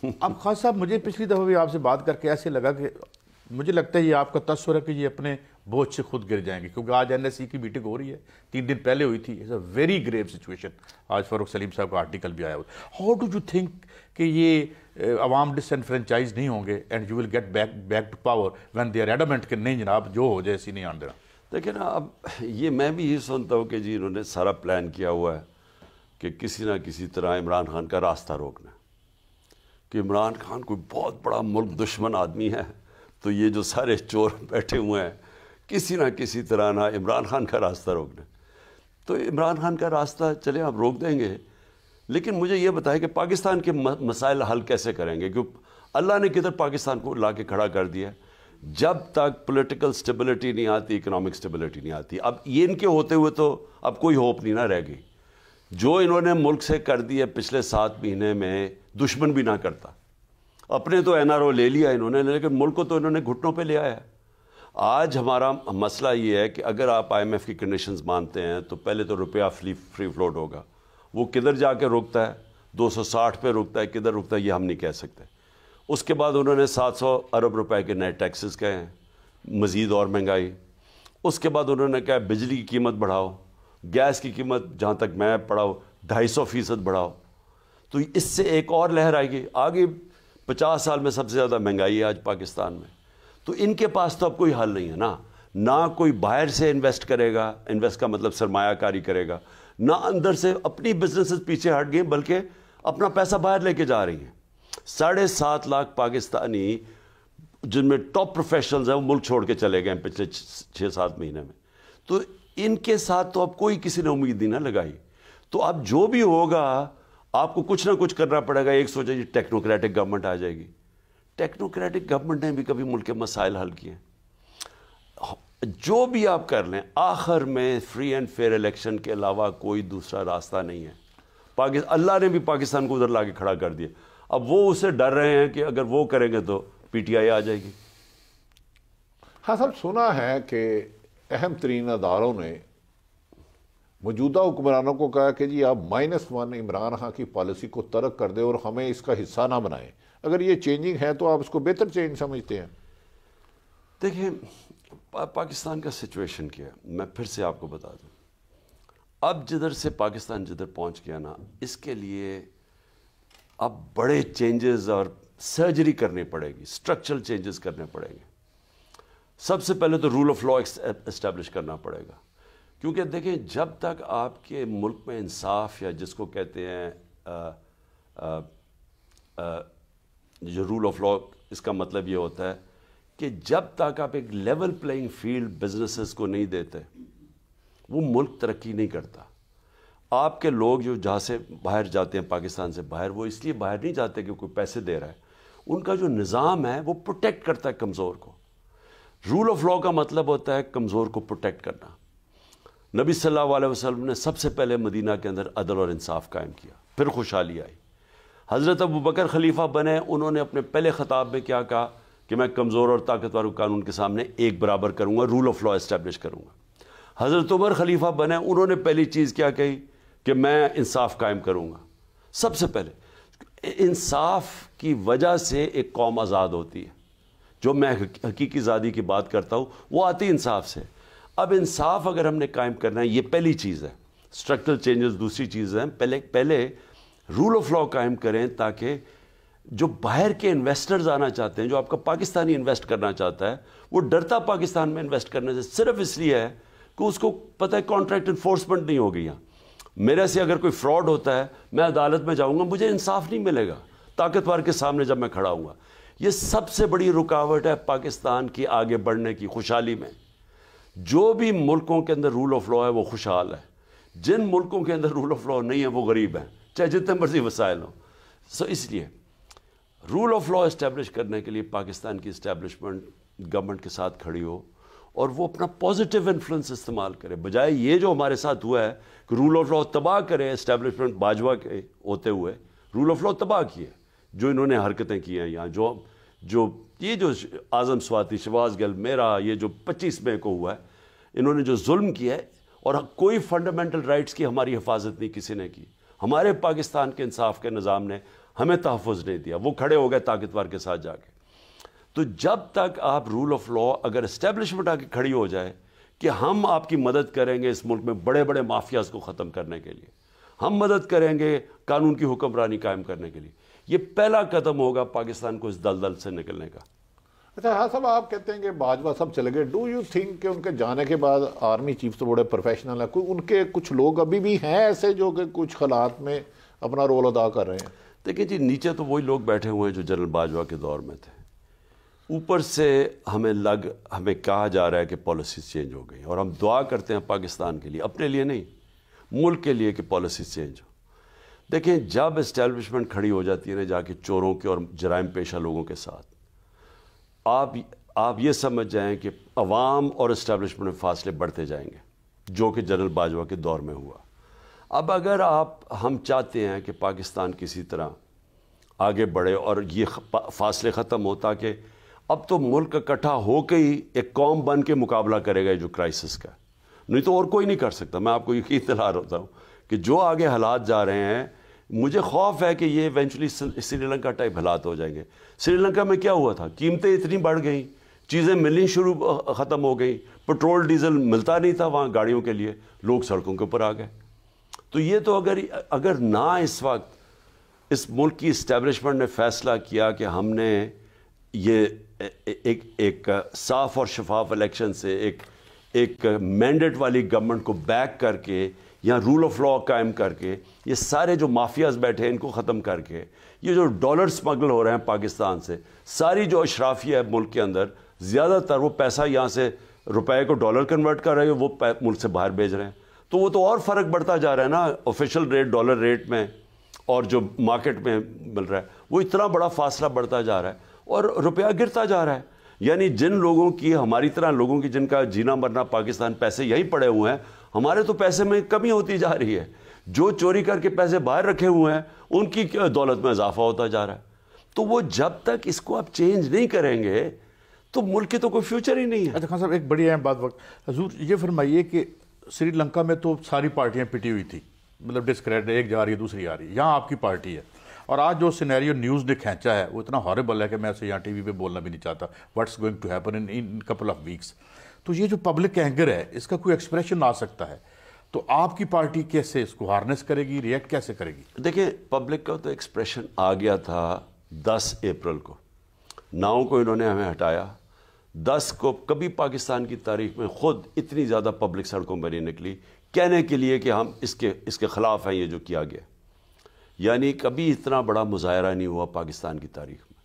अब खान साहब मुझे पिछली दफ़ा भी आपसे बात करके ऐसे लगा कि मुझे लगता है ये आपका तस्वर है कि ये अपने बोझ से खुद गिर जाएँगे, क्योंकि आज एन की मीटिंग हो रही है। तीन दिन पहले हुई थी। It's a very grave situation आज फरूख सलीम साहब का आर्टिकल भी आया हुआ हाउ डू यू थिंक कि ये अवाम डिसफ्रेंचाइज नहीं होंगे and you will get back back to power when they are adamant कि नहीं जनाब, जो हो जाए ऐसी नहीं आन देना देखिए ना, अब ये मैं भी यही सुनता हूँ कि जी इन्होंने सारा प्लान किया हुआ है कि किसी ना किसी तरह इमरान खान का रास्ता रोकना कि इमरान खान कोई बहुत बड़ा मुल्क दुश्मन आदमी है। तो ये जो सारे चोर बैठे हुए हैं, किसी ना किसी तरह ना इमरान खान का रास्ता रोकना तो इमरान खान का रास्ता चले, आप रोक देंगे। लेकिन मुझे ये बताएँ कि पाकिस्तान के मसाइल हल कैसे करेंगे? क्योंकि अल्लाह ने किधर पाकिस्तान को ला के खड़ा कर दिया? जब तक पॉलिटिकल स्टेबिलिटी नहीं आती इकोनॉमिक स्टेबिलिटी नहीं आती। अब ये इनके होते हुए तो अब कोई होप नहीं ना रह गई जो इन्होंने मुल्क से कर दिया पिछले सात महीने में, दुश्मन भी ना करता। अपने तो एनआरओ ले लिया इन्होंने, लेकिन मुल्क को तो इन्होंने घुटनों पे ले आया आज हमारा मसला ये है कि अगर आप आईएमएफ की कंडीशंस मानते हैं तो पहले तो रुपया फ्री फ्री फ्लोट होगा। वो किधर जाके रुकता है? 260 पे रुकता है, किधर रुकता है, ये हम नहीं कह सकते। उसके बाद उन्होंने 700 अरब रुपए के नए टैक्सेस कहे हैं, मज़ीद और महँगाई। उसके बाद उन्होंने कहा, बिजली की कीमत बढ़ाओ, गैस की कीमत जहाँ तक मैं पढ़ाओ ढाई सौ फ़ीसद बढ़ाओ। तो इससे एक और लहर आएगी। आगे पचास साल में सबसे ज़्यादा महँगाई है आज पाकिस्तान में। तो इनके पास तो अब कोई हल नहीं है ना। ना कोई बाहर से इन्वेस्ट करेगा। इन्वेस्ट का मतलब सरमायाकारी करेगा। ना अंदर से अपनी बिजनेसेस पीछे हट गए बल्कि अपना पैसा बाहर लेके जा रही हैं। साढ़े सात लाख पाकिस्तानी, जिनमें टॉप प्रोफेशनल्स हैं, वो मुल्क छोड़ के चले गए पिछले छः सात महीने में। तो इनके साथ तो अब कोई किसी ने उम्मीद नहीं ना लगाई। तो अब जो भी होगा आपको कुछ ना कुछ करना पड़ेगा, एक सोचा जी टेक्नोक्रेटिक गवर्नमेंट आ जाएगी। टेक्नोक्रेटिक गवर्नमेंट ने भी कभी मुल्क के मसाइल हल किए। जो भी आप कर लें, आखिर में फ्री एंड फेयर इलेक्शन के अलावा कोई दूसरा रास्ता नहीं है। पाकिस्तान अल्लाह ने भी पाकिस्तान को उधर ला के खड़ा कर दिया। अब वो उसे डर रहे हैं कि अगर वो करेंगे तो पीटीआई आ जाएगी। हाँ साहब, सुना है कि अहम तरीन अदारों ने मौजूदा हुक्मरानों को कहा कि जी आप माइनस वन इमरान खां की पॉलिसी को तर्क कर दें और हमें इसका हिस्सा ना बनाएँ। अगर ये चेंजिंग है तो आप इसको बेहतर चेंज समझते हैं। देखिए पा, पाकिस्तान का सिचुएशन क्या है? मैं फिर से आपको बता दूँ। अब जिधर से पाकिस्तान जिधर पहुँच गया ना इसके लिए अब बड़े चेंजेस और सर्जरी करनी पड़ेगी स्ट्रक्चरल चेंजेस करने पड़ेंगे। सबसे पहले तो रूल ऑफ़ लॉ इस्टेब्लिश करना पड़ेगा। क्योंकि देखें जब तक आपके मुल्क में इंसाफ या जिसको कहते हैं जो रूल ऑफ़ लॉ इसका मतलब ये होता है कि जब तक आप एक लेवल प्लेइंग फ़ील्ड बिजनेसेस को नहीं देते, वो मुल्क तरक्की नहीं करता। आपके लोग जो जहाँ से बाहर जाते हैं, पाकिस्तान से बाहर, वो इसलिए बाहर नहीं जाते कि कोई पैसे दे रहा है। उनका जो निज़ाम है, वो प्रोटेक्ट करता है कमज़ोर को। रूल ऑफ़ लॉ का मतलब होता है कमज़ोर को प्रोटेक्ट करना। नबी सल्लल्लाहु अलैहि वसल्लम ने सबसे पहले मदीना के अंदर अदल और इंसाफ कायम किया, फिर खुशहाली आई। हज़रत अबू बकर खलीफा बने, उन्होंने अपने पहले ख़ताब में क्या कहा कि मैं कमज़ोर और ताकतवर कानून के सामने एक बराबर करूँगा रूल ऑफ़ लॉ इस्टेब्लिश करूँगा। हज़रत उमर खलीफा बने, उन्होंने पहली चीज़ क्या कही कि मैं इंसाफ कायम करूँगा। सबसे पहले, इंसाफ की वजह से एक कौम आज़ाद होती है। जो मैं हकीकी आज़ादी की बात करता हूँ, वो आती इंसाफ से। अब इंसाफ अगर हमने कायम करना है, ये पहली चीज़ है। स्ट्रक्चरल चेंजेस दूसरी चीज़ है। पहले पहले रूल ऑफ़ लॉ कायम करें ताकि जो बाहर के इन्वेस्टर्स आना चाहते हैं, जो आपका पाकिस्तानी इन्वेस्ट करना चाहता है, वो डरता पाकिस्तान में इन्वेस्ट करने से सिर्फ़ इसलिए है कि उसको पता है कॉन्ट्रैक्ट इन्फोर्समेंट नहीं होगी यहाँ। मेरे से अगर कोई फ्रॉड होता है, मैं अदालत में जाऊँगा, मुझे इंसाफ नहीं मिलेगा, ताकतवर के सामने जब मैं खड़ा हूँ ये सबसे बड़ी रुकावट है पाकिस्तान की आगे बढ़ने की, खुशहाली में। जो भी मुल्कों के अंदर रूल ऑफ़ लॉ है, वो खुशहाल है। जिन मुल्कों के अंदर रूल ऑफ़ लॉ नहीं है, वो गरीब हैं। चाहे जितने मर्ज़ी वसाइल हों। सो इसलिए रूल ऑफ़ लॉ इस्टेब्लिश करने के लिए पाकिस्तान की इस्टेब्लिशमेंट गवर्नमेंट के साथ खड़ी हो और वो अपना पॉजिटिव इन्फ्लुएंस इस्तेमाल करे। बजाय ये जो हमारे साथ हुआ है कि रूल ऑफ़ लॉ तबाह करे इस्टेब्लिशमेंट बाजवा के होते हुए रूल ऑफ़ लॉ तबाह किए, जो इन्होंने हरकतें की हैं यहाँ जो जो ये जो आज़म स्वाति शवाज गल, मेरा ये जो 25 मई को हुआ है, इन्होंने जो जुल्म किया है और कोई फंडामेंटल राइट्स की हमारी हिफाजत नहीं, किसी ने की। हमारे पाकिस्तान के इंसाफ के निज़ाम ने हमें तहफ़ नहीं दिया, वो खड़े हो गए ताकतवर के साथ जाके। तो जब तक आप रूल ऑफ़ लॉ अगर इस्टेब्लिशमेंट आके खड़ी हो जाए कि हम आपकी मदद करेंगे इस मुल्क में बड़े बड़े माफियाज को ख़त्म करने के लिए, हम मदद करेंगे कानून की हुक्मरानी कायम करने के लिए ये पहला कदम होगा पाकिस्तान को इस दलदल से निकलने का। अच्छा हाँ साहब आप कहते हैं कि बाजवा सब चले गए। डू यू थिंक कि उनके जाने के बाद आर्मी चीफ तो बड़े प्रोफेशनल है? उनके कुछ लोग अभी भी हैं ऐसे जो कि कुछ हालात में अपना रोल अदा कर रहे हैं? देखिए जी नीचे तो वही लोग बैठे हुए हैं जो जनरल बाजवा के दौर में थे। ऊपर से हमें लग हमें कहा जा रहा है कि पॉलिसीज़ चेंज हो गई और हम दुआ करते हैं पाकिस्तान के लिए अपने लिए नहीं मुल्क के लिए कि पॉलिसीज़ चेंज हो। देखें जब इस्टेब्लिशमेंट खड़ी हो जाती है ना, जाके चोरों के और जराइम पेशा लोगों के साथ, आप आप ये समझ जाएँ कि अवाम और इस्टेब्लिशमेंट में फासले बढ़ते जाएँगे, जो कि जनरल बाजवा के दौर में हुआ। अब अगर आप, हम चाहते हैं कि पाकिस्तान किसी तरह आगे बढ़े और ये फासले ख़त्म हो, ताकि अब तो मुल्क इकट्ठा होकर ही एक कौम बन के मुकाबला करेगा जो क्राइसिस का। नहीं तो और कोई नहीं कर सकता। मैं आपको यकीन दिला रहा हूँ कि जो आगे हालात जा रहे हैं मुझे खौफ है कि ये इवेंचुअली श्रीलंका टाइप हालात हो जाएँगे। श्रीलंका में क्या हुआ था? कीमतें इतनी बढ़ गई, चीज़ें मिलनी शुरू ख़त्म हो गई। पेट्रोल, डीजल मिलता नहीं था वहाँ गाड़ियों के लिए। लोग सड़कों के ऊपर आ गए। तो ये तो अगर अगर ना इस वक्त, इस मुल्क की इस्टेब्लिशमेंट ने फैसला किया कि हमने ये एक एक साफ़ और शफाफ इलेक्शन से एक एक मैंडेट वाली गवर्नमेंट को बैक करके या रूल ऑफ़ लॉ कायम करके, ये सारे जो माफियाज बैठे हैं, इनको ख़त्म करके, ये जो डॉलर स्मगल हो रहे हैं पाकिस्तान से, सारी जो अशराफिया है मुल्क के अंदर, ज़्यादातर वो पैसा यहाँ से रुपए को डॉलर कन्वर्ट कर रहे हैं, वो मुल्क से बाहर भेज रहे हैं। तो वो तो और फ़र्क बढ़ता जा रहा है ना ऑफिशियल रेट डॉलर रेट में, और जो मार्केट में मिल रहा है, वो इतना बड़ा फासला बढ़ता जा रहा है, और रुपया गिरता जा रहा है। यानी जिन लोगों की, हमारी तरह लोगों की जिनका जीना मरना पाकिस्तान पैसे यहीं पड़े हुए हैं हमारे तो पैसे में कमी होती जा रही है। जो चोरी करके पैसे बाहर रखे हुए हैं, उनकी दौलत में इजाफा होता जा रहा है? तो वो जब तक इसको आप चेंज नहीं करेंगे तो मुल्क की तो कोई फ्यूचर ही नहीं है। अच्छा खान साहब, एक बड़ी अहम बात वक्त। हजूर, ये फरमाइए कि श्रीलंका में तो सारी पार्टियाँ पिटी हुई थी। मतलब डिस्क्रेडिट एक जा रही है, दूसरी आ रही है। यहाँ आपकी पार्टी है। और आज जो सिनेरियो न्यूज़ ने खींचा है, वो इतना हॉरेबल है कि मैं ऐसे यहाँ टीवी पे बोलना भी नहीं चाहता। What's going to happen in in couple of weeks तो ये जो पब्लिक एंगर है, इसका कोई एक्सप्रेशन आ सकता है। तो आपकी पार्टी कैसे इसको हार्नेस करेगी रिएक्ट कैसे करेगी? देखिए पब्लिक का तो एक्सप्रेशन आ गया था दस अप्रैल को। नाव को इन्होंने हमें हटाया। दस को कभी पाकिस्तान की तारीख में ख़ुद इतनी ज़्यादा पब्लिक सड़कों पर नहीं निकली। कहने के लिए कि हम इसके इसके ख़िलाफ़ हैं, ये जो किया गया। यानी कभी इतना बड़ा मुजाहरा नहीं हुआ पाकिस्तान की तारीख में।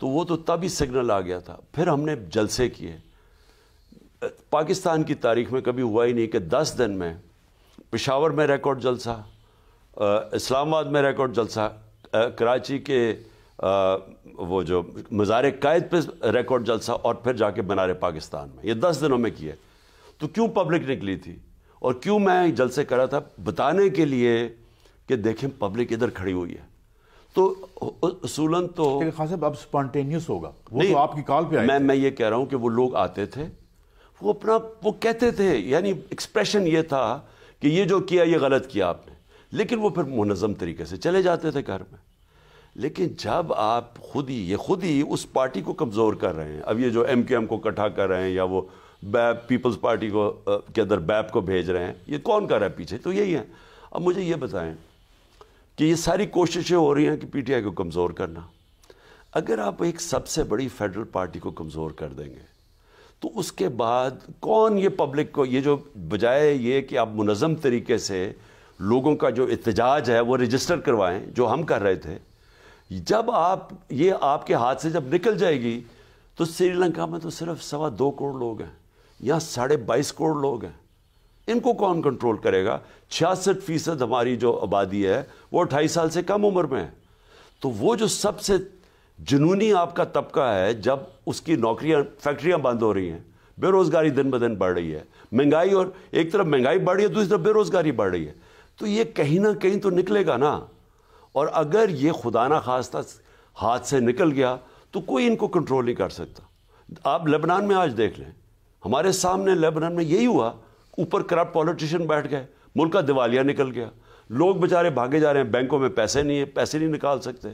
तो वो तो तभी सिग्नल आ गया था। फिर हमने जलसे किए। पाकिस्तान की तारीख में कभी हुआ ही नहीं कि दस दिन में पिशावर में रिकॉर्ड जलसा इस्लामाबाद में रिकॉर्ड जलसा कराची के आ, वो जो मज़ार कायद पे रिकॉर्ड जलसा और फिर जाके बनारे पाकिस्तान में। ये दस दिनों में किए। तो क्यों पब्लिक निकली थी? और क्यों मैं जलसे करा था? बताने के लिए कि देखें पब्लिक इधर खड़ी हुई है। तो असूलन तो साहब अब स्पॉन्टेनियस होगा। वो नहीं, तो आपकी कॉल पे आए मैं मैं ये कह रहा हूँ कि वो लोग आते थे वो अपना वो कहते थे यानी एक्सप्रेशन ये था कि ये जो किया ये गलत किया आपने। लेकिन वो फिर मुनज़म तरीके से चले जाते थे घर में। लेकिन जब आप खुद ही ये खुद ही उस पार्टी को कमज़ोर कर रहे हैं अब ये जो एम के एम को इकट्ठा कर रहे हैं या वो बैप पीपल्स पार्टी को आ, के अंदर बैप को भेज रहे हैं ये कौन कर रहा है पीछे? तो यही है। अब मुझे ये बताएँ कि ये सारी कोशिशें हो रही हैं कि पीटीआई को कमज़ोर करना। अगर आप एक सबसे बड़ी फेडरल पार्टी को कमज़ोर कर देंगे तो उसके बाद कौन ये पब्लिक को, ये जो बजाय ये कि आप मुनज़म तरीके से लोगों का जो एहतजाज है, वो रजिस्टर करवाएँ, जो हम कर रहे थे, जब आप, ये आपके हाथ से जब निकल जाएगी तो श्रीलंका में तो सिर्फ़ सवा दो करोड़ लोग हैं यहाँ साढ़े बाईस करोड़ लोग हैं। इनको कौन कंट्रोल करेगा? छियासठ फ़ीसद हमारी जो आबादी है, वो अट्ठाईस साल से कम उम्र में है। तो वो जो सबसे जुनूनी आपका तबका है जब उसकी नौकरियाँ, फैक्ट्रियाँ बंद हो रही हैं। बेरोज़गारी दिन ब दिन बढ़ रही है। महँगाई और एक तरफ़ महँगाई बढ़ रही है, दूसरी तरफ़ बेरोज़गारी बढ़ रही है। तो ये कहीं ना कहीं तो निकलेगा ना। और अगर ये खुदा ना खास्ता हाथ से निकल गया तो कोई इनको कंट्रोल नहीं कर सकता। आप लेबनान में आज देख लें। हमारे सामने लेबनान में यही हुआ। ऊपर करप्ट पॉलिटिशियन बैठ गए। मुल्क का दिवालिया निकल गया। लोग बेचारे भागे जा रहे हैं। बैंकों में पैसे नहीं है, पैसे नहीं निकाल सकते।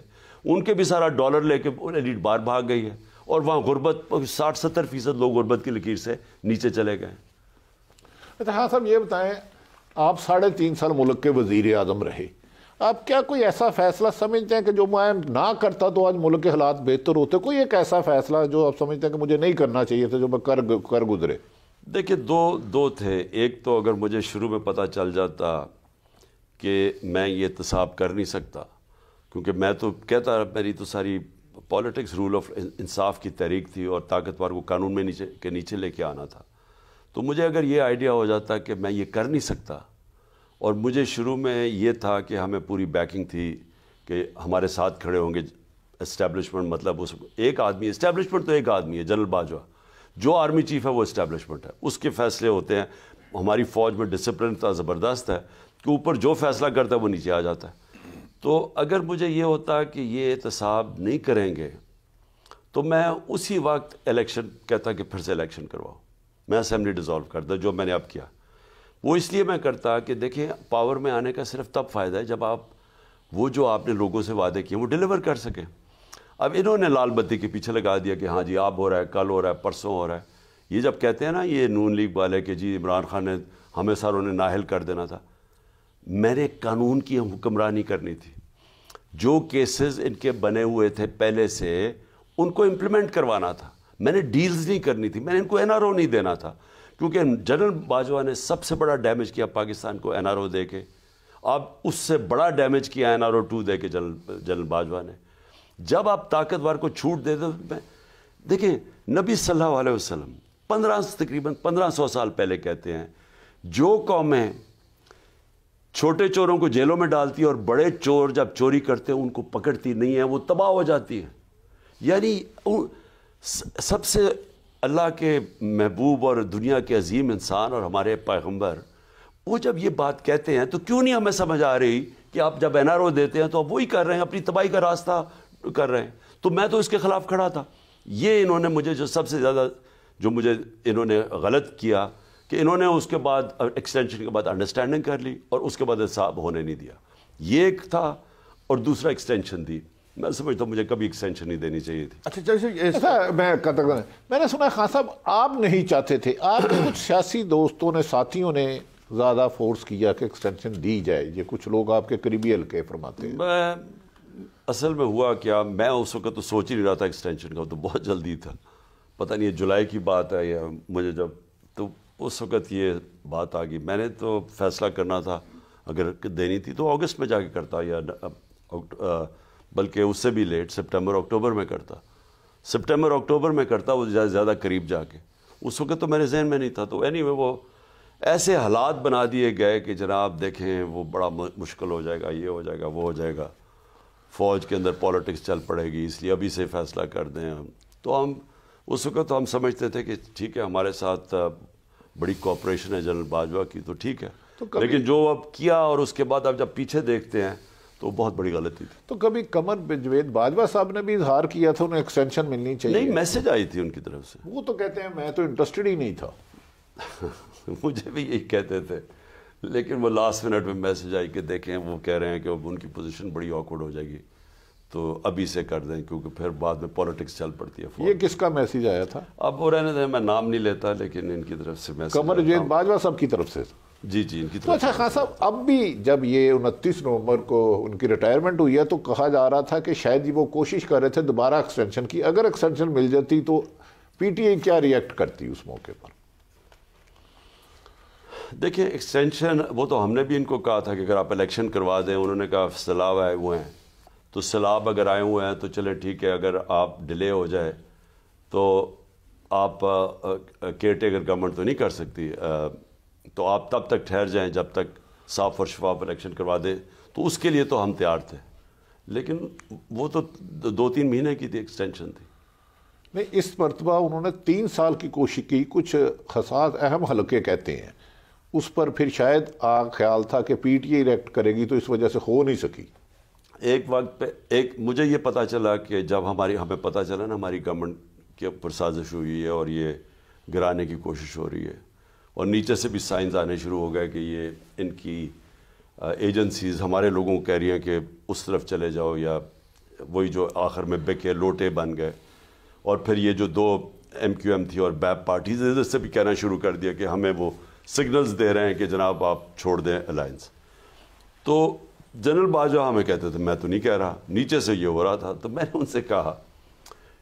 उनके भी सारा डॉलर लेके एलिट बाहर भाग गई है। और वहाँ गुर्बत साठ सत्तर फ़ीसद लोग गुर्बत की लकीर से नीचे चले गए। अच्छा हाँ साहब ये बताएँ आप साढ़े तीन साल मुल्क के वज़ीर आज़म रहे। आप क्या कोई ऐसा फैसला समझते हैं कि जो मैं ना करता तो आज मुल्क के हालात बेहतर होते? कोई एक ऐसा फैसला जो आप समझते हैं कि मुझे नहीं करना चाहिए था जो मैं कर कर गुजरे? देखिए दो दो थे। एक तो अगर मुझे शुरू में पता चल जाता कि मैं ये तसाब कर नहीं सकता क्योंकि मैं तो कहता मेरी तो सारी पॉलिटिक्स रूल ऑफ़ इंसाफ की तहरीक थी और ताकतवर को कानून में नीचे, के नीचे लेके आना था। तो मुझे अगर ये आइडिया हो जाता कि मैं ये कर नहीं सकता, और मुझे शुरू में ये था कि हमें पूरी बैकिंग थी कि हमारे साथ खड़े होंगे इस्टेब्लिशमेंट मतलब उस, एक आदमी इस्टेब्लिशमेंट तो एक आदमी है जनरल बाजवा जो आर्मी चीफ है, वो इस्टेब्लिशमेंट है। उसके फैसले होते हैं। हमारी फ़ौज में डिसिप्लिन इतना ज़बरदस्त है कि ऊपर जो फैसला करता है, वो नीचे आ जाता है। तो अगर मुझे ये होता कि ये एहतसाब नहीं करेंगे तो मैं उसी वक्त इलेक्शन कहता कि फिर से इलेक्शन करवाओ। मैं असम्बली डिज़ोल्व कर दो, जो मैंने अब किया। वो इसलिए मैं करता कि देखिए पावर में आने का सिर्फ़ तब फ़ायदा है जब आप, वो जो आपने लोगों से वादे किए, वो डिलीवर कर सकें। अब इन्होंने लाल बत्ती के पीछे लगा दिया कि हाँ जी, आप हो रहा है, कल हो रहा है, परसों हो रहा है। ये जब कहते हैं ना, ये नून लीग वाले कि जी, इमरान खान ने हमें सारों ने नाहल कर देना था। मैंने कानून की हुक्मरानी करनी थी। जो केसेस इनके बने हुए थे पहले से, उनको इम्प्लीमेंट करवाना था। मैंने डील्स नहीं करनी थी, मैंने इनको एनआरओ नहीं देना था। क्योंकि जनरल बाजवा ने सबसे बड़ा डैमेज किया पाकिस्तान को एनआरओ दे के अब उससे बड़ा डैमेज किया एनआरओ टू दे के जनरल जनरल बाजवा ने। जब आप ताकतवर को छूट दे दो देखें नबी सल्लल्लाहु अलैहि वसल्लम, पंद्रह तकरीबन पंद्रह सौ साल पहले कहते हैं, जो कौमें छोटे चोरों को जेलों में डालती है और बड़े चोर जब चोरी करते हैं, उनको पकड़ती नहीं है, वो तबाह हो जाती है। यानी सबसे अल्लाह के महबूब और दुनिया के अजीम इंसान और हमारे पैगंबर, वो जब ये बात कहते हैं तो क्यों नहीं हमें समझ आ रही कि आप जब एन आर ओ देते हैं तो आप वही कर रहे हैं, अपनी तबाही का रास्ता कर रहे हैं। तो मैं तो इसके खिलाफ खड़ा था। ये इन्होंने मुझे जो सबसे ज़्यादा, जो मुझे इन्होंने गलत किया कि इन्होंने उसके बाद एक्सटेंशन के बाद अंडरस्टैंडिंग कर ली और उसके बाद हिसाब होने नहीं दिया। ये एक था और दूसरा एक्सटेंशन दी। मैं समझता हूँ मुझे कभी एक्सटेंशन नहीं देनी चाहिए थी। अच्छा जैसे ऐसा मैं कहता मैंने सुना खान साहब आप नहीं चाहते थे। आपके कुछ सियासी दोस्तों ने साथियों ने ज़्यादा फोर्स किया कि एक्सटेंशन दी जाए। ये कुछ लोग आपके करीबी हल्के फरमाते हैं। मैं असल में हुआ क्या? मैं उस वक्त तो सोच ही नहीं रहा था एक्सटेंशन का तो बहुत जल्दी था। पता नहीं जुलाई की बात है या मुझे जब तो उस वक्त ये बात आ गई। मैंने तो फैसला करना था, अगर देनी थी तो अगस्त में जाके करता या बल्कि उससे भी लेट, सितंबर, अक्टूबर में करता। सितंबर, अक्टूबर में करता, वो ज़्यादा करीब जाके। उस वक्त तो मेरे जहन में नहीं था तो एनी वो ऐसे हालात बना दिए गए कि जनाब देखें, वो बड़ा मुश्किल हो जाएगा, ये हो जाएगा, वो हो जाएगा। फ़ौज के अंदर पॉलिटिक्स चल पड़ेगी, इसलिए अभी से फैसला कर दें हम। तो हम, उस वक्त तो हम समझते थे कि ठीक है, हमारे साथ बड़ी कॉपरेशन है जनरल बाजवा की तो ठीक है। तो लेकिन जो अब किया और उसके बाद अब जब पीछे देखते हैं तो बहुत बड़ी गलती थी। तो कभी कमर बिजवेद बाजवा साहब ने भी इजहार किया था उन्हें एक्सटेंशन मिलनी चाहिए। नहीं मैसेज आई थी उनकी तरफ़ से। वो तो कहते हैं मैं तो इंटरेस्टेड ही नहीं था। मुझे भी यही कहते थे। लेकिन वो लास्ट मिनट में मैसेज आई कि देखें वो कह रहे हैं कि अब उनकी पोजीशन बड़ी ऑकवर्ड हो जाएगी। तो अभी से कर दें क्योंकि फिर बाद में पॉलिटिक्स चल पड़ती है ये किसका मैसेज आया था? अब वो रहने दें मैं नाम नहीं लेता लेकिन इनकी तरफ़ से मैसेज कमर जैद बाजवा साहब की तरफ़ से। जी जी इनकी तरफ़ तो अच्छा खान साहब अब भी जब ये उनतीस नवंबर को उनकी रिटायरमेंट हुई है तो कहा जा रहा था कि शायद वो कोशिश कर रहे थे दोबारा एक्सटेंशन की। अगर एक्सटेंशन मिल जाती तो पीटीआई क्या रिएक्ट करती उस मौके पर? देखिए एक्सटेंशन वो तो हमने भी इनको कहा था कि अगर आप इलेक्शन करवा दें उन्होंने कहा आए हुए हैं। तो सैलाब अगर आए हुए हैं तो चले ठीक है अगर आप डिले हो जाए तो आप केयर टेकर गवर्नमेंट तो नहीं कर सकती आ, तो आप तब तक ठहर जाएँ जब तक साफ़ और शफाफ इलेक्शन करवा दें। तो उसके लिए तो हम तैयार थे। लेकिन वो तो दो तीन महीने की थी एक्सटेंशन थी। नहीं इस मरतबा उन्होंने तीन साल की कोशिश की कुछ खसास अहम हल्के कहते हैं। उस पर फिर शायद आ ख्याल था कि पीटीआई रिएक्ट करेगी तो इस वजह से हो नहीं सकी। एक वक्त पे, एक मुझे ये पता चला कि जब हमारी, हमें पता चला ना हमारी गवर्नमेंट के ऊपर साजिश हुई है और ये गिराने की कोशिश हो रही है। और नीचे से भी साइंस आने शुरू हो गए कि ये इनकी एजेंसीज हमारे लोगों को कह रही हैं कि उस तरफ़ चले जाओ या वही जो आखिर में बिके लोटे बन गए। और फिर ये जो दो एम क्यू एम थी और बैप पार्टीज़ से भी कहना शुरू कर दिया कि हमें वो सिग्नल्स दे रहे हैं कि जनाब आप छोड़ दें अलायंस तो जनरल बाजवा हमें कहते थे, मैं तो नहीं कह रहा, नीचे से ये हो रहा था। तो मैंने उनसे कहा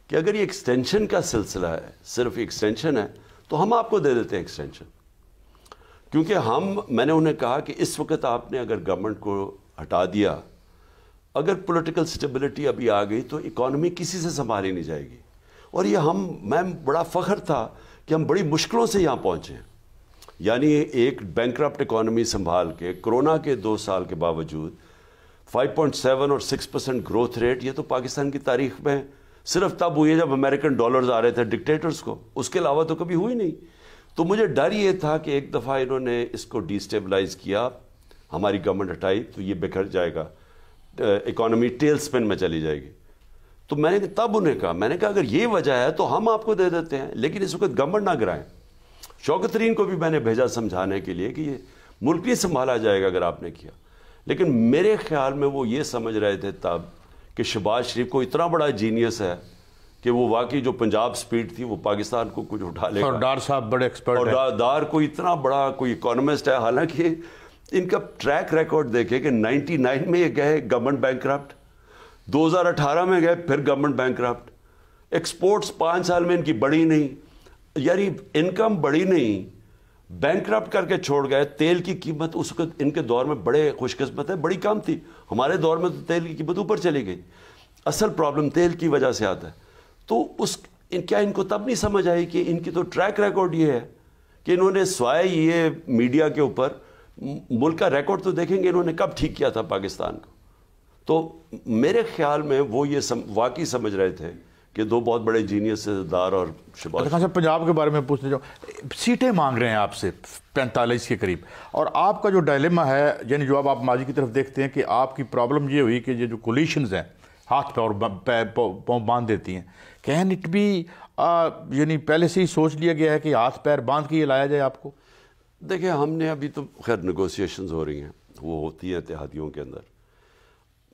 कि अगर ये एक्सटेंशन का सिलसिला है, सिर्फ़ एक्सटेंशन है तो हम आपको दे देते हैं एक्सटेंशन क्योंकि हम, मैंने उन्हें कहा कि इस वक्त आपने अगर गवर्नमेंट को हटा दिया, अगर पॉलिटिकल स्टेबिलिटी अभी आ गई तो इकॉनमी किसी से संभाली नहीं जाएगी। और ये हम मैम बड़ा फ़ख्र था कि हम बड़ी मुश्किलों से यहाँ पहुँचे यानी एक बैंक इकॉनमी संभाल के, कोरोना के दो साल के बावजूद 5.7 और 6 परसेंट ग्रोथ रेट ये तो पाकिस्तान की तारीख में सिर्फ़ तब हुई है जब अमेरिकन डॉलर्स आ रहे थे डिक्टेटर्स को। उसके अलावा तो कभी हुई नहीं। तो मुझे डर ये था कि एक दफ़ा इन्होंने इसको डिस्टेबलाइज किया, हमारी गवर्नमेंट हटाई तो ये बिखर जाएगा। इकोनॉमी टेल स्पिन में चली जाएगी। तो मैंने तब उन्हें कहा, मैंने कहा, अगर ये वजह है तो हम आपको दे देते हैं, लेकिन इस वक्त गवर्नमेंट ना गिराएँ। शौकतरीन को भी मैंने भेजा समझाने के लिए कि ये मुल्क नहीं संभाला जाएगा अगर आपने किया। लेकिन मेरे ख्याल में वो ये समझ रहे थे तब कि शहबाज शरीफ को इतना बड़ा जीनियस है कि वो वाकई जो पंजाब स्पीड थी वो पाकिस्तान को कुछ उठा लेगा। और डार साहब बड़े एक्सपर्ट और हैं। दा- दार को इतना बड़ा कोई इकोनॉमिस्ट है हालाँकि इनका ट्रैक रिकॉर्ड देखे कि 99 में ये गए गवर्नमेंट बैंक 2018 में गए फिर गवर्नमेंट बैंक एक्सपोर्ट्स पाँच साल में इनकी बढ़ी नहीं। यार इनकम बढ़ी नहीं। बैंक करके छोड़ गए तेल की कीमत उस वक्त इनके दौर में बड़े खुशकस्मत है बड़ी कम थी। हमारे दौर में तो तेल की कीमत ऊपर चली गई। असल प्रॉब्लम तेल की वजह से आता है। तो उस इन, क्या इनको तब नहीं समझ आई कि इनकी तो ट्रैक रिकॉर्ड ये है कि इन्होंने स्वाय ये मीडिया के ऊपर मुल्क का रिकॉर्ड तो देखेंगे इन्होंने कब ठीक किया था पाकिस्तान को। तो मेरे ख्याल में वो ये सम, वाकई समझ रहे थे कि दो बहुत बड़े जीनियस दार और शबाज। अच्छा पंजाब के बारे में पूछने जाओ सीटें मांग रहे हैं आपसे पैंतालीस के करीब। और आपका जो डायलेमा है यानी जो अब आप माजी की तरफ़ देखते हैं कि आपकी प्रॉब्लम ये हुई कि ये जो कोलिशंस हैं हाथ पे और पाँव बाँध देती हैं। कैन इट बी यानी पहले से ही सोच लिया गया है कि हाथ पैर बाँध के ये लाया जाए आपको? देखिए हमने अभी तो खैर नेगोशिएशंस हो रही हैं वो होती हैं इतिहादियों के अंदर।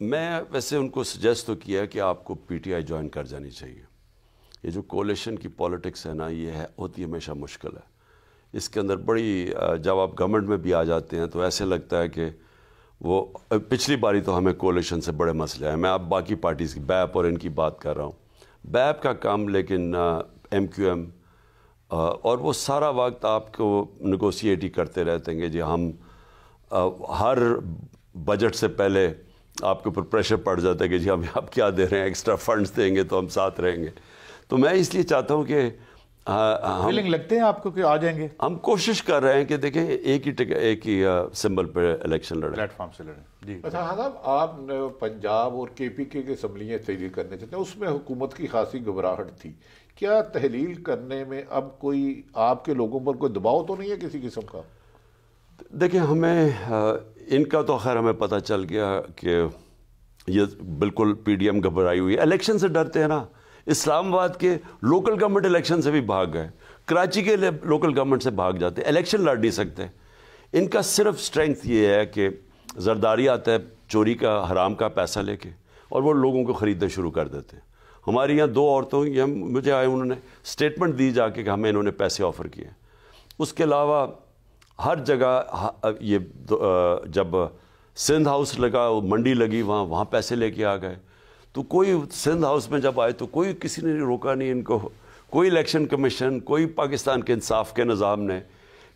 मैं वैसे उनको सजेस्ट तो किया कि आपको पीटीआई ज्वाइन कर जानी चाहिए। ये जो कोलेशन की पॉलिटिक्स है ना ये है होती हमेशा मुश्किल है। इसके अंदर बड़ी जब आप गवर्नमेंट में भी आ जाते हैं तो ऐसे लगता है कि वो पिछली बारी तो हमें कोलेशन से बड़े मसले हैं मैं अब बाकी पार्टीज़ की बैप और इनकी बात कर रहा हूँ। बैप का काम लेकिन एम क्यू एम और वो सारा वक्त आपको नेगोशिएट ही करते रहते हैं जी हम अ, हर बजट से पहले आपके ऊपर प्रेशर पड़ जाता है कि जी हम आप क्या दे रहे हैं एक्स्ट्रा फंड्स देंगे तो हम साथ रहेंगे। तो मैं इसलिए चाहता हूँ कि हम फीलिंग लगते हैं आपको कि आ जाएँगे? हम कोशिश कर रहे हैं कि देखें एक ही टिक एक ही सिंबल पे इलेक्शन लड़े। प्लेटफॉर्म से लड़ें। जी। अच्छा हाँ साहब आप पंजाब और के पी के असम्बलियाँ तहलील करने चाहते हैं उसमें हुकूमत की खासी घबराहट थी। क्या तहलील करने में अब कोई आपके लोगों पर कोई दबाव तो नहीं है किसी किस्म का? देखिए हमें इनका तो खैर हमें पता चल गया कि ये बिल्कुल पीडीएम घबराई हुई है। इलेक्शन से डरते हैं ना। इस्लामाबाद के लोकल गवर्नमेंट इलेक्शन से भी भाग गए। कराची के लोकल गवर्नमेंट से भाग जाते। इलेक्शन लड़ नहीं सकते। इनका सिर्फ़ स्ट्रेंथ ये है कि जरदारी आता है चोरी का, हराम का पैसा लेके और वो लोगों को ख़रीदना शुरू कर देते हैं। हमारे यहाँ दो औरतों ये मुझे आए उन्होंने स्टेटमेंट दी जाके कि हमें इन्होंने पैसे ऑफ़र किए। उसके अलावा हर जगह ये जब सिंध हाउस लगा मंडी लगी, वहाँ वहाँ पैसे लेके आ गए। तो कोई सिंध हाउस में जब आए तो कोई किसी ने रोका नहीं इनको। कोई इलेक्शन कमीशन, कोई पाकिस्तान के इंसाफ के निज़ाम ने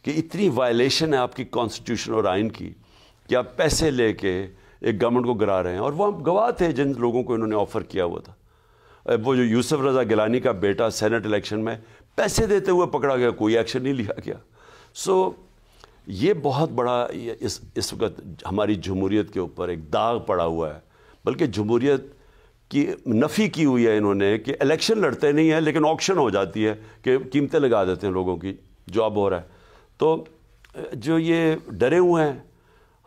कि इतनी वायलेशन है आपकी कॉन्स्टिट्यूशन और आइन की कि आप पैसे लेके एक गवर्नमेंट को गिरा रहे हैं। और वह गवाह थे, जिन लोगों को इन्होंने ऑफ़र किया हुआ था। वो जो यूसुफ रज़ा गिलानी का बेटा सेनेट इलेक्शन में पैसे देते हुए पकड़ा गया, कोई एक्शन नहीं लिया गया। सो ये बहुत बड़ा इस इस वक्त हमारी जमहूरियत के ऊपर एक दाग पड़ा हुआ है। बल्कि जमहूरीत की नफ़ी की हुई है इन्होंने कि इलेक्शन लड़ते नहीं हैं, लेकिन ऑक्शन हो जाती है कि कीमतें लगा देते हैं लोगों की जो अब हो रहा है। तो जो ये डरे हुए हैं,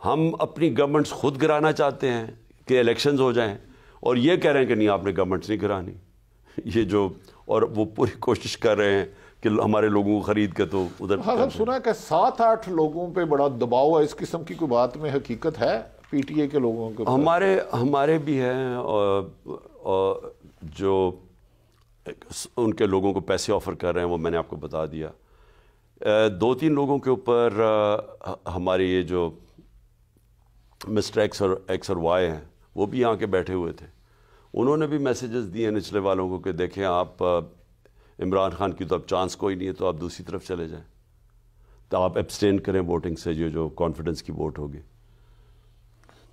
हम अपनी गवर्नमेंट्स खुद गिराना चाहते हैं कि इलेक्शंस हो जाएँ, और ये कह रहे हैं कि नहीं, आपने गवर्नमेंट्स नहीं गिरानी। ये जो, और वो पूरी कोशिश कर रहे हैं कि हमारे लोगों को खरीद के तो उधर हाँ सुना है कि सात आठ लोगों पे बड़ा दबाव है। इस किस्म की कोई बात में हकीकत है पीटीए के लोगों के हमारे हमारे भी हैं और, और जो उनके लोगों को पैसे ऑफ़र कर रहे हैं वो मैंने आपको बता दिया। दो तीन लोगों के ऊपर हमारे ये जो मिस्टर एक्स और एक्स और वाई हैं वो भी यहाँ के बैठे हुए थे। उन्होंने भी मैसेजेस दिए निचले वालों को कि देखें आप इमरान खान की तो अब चांस कोई नहीं है तो आप दूसरी तरफ़ चले जाएँ। तो आप एब्सटेन करें वोटिंग से जो जो कॉन्फिडेंस की वोट होगी।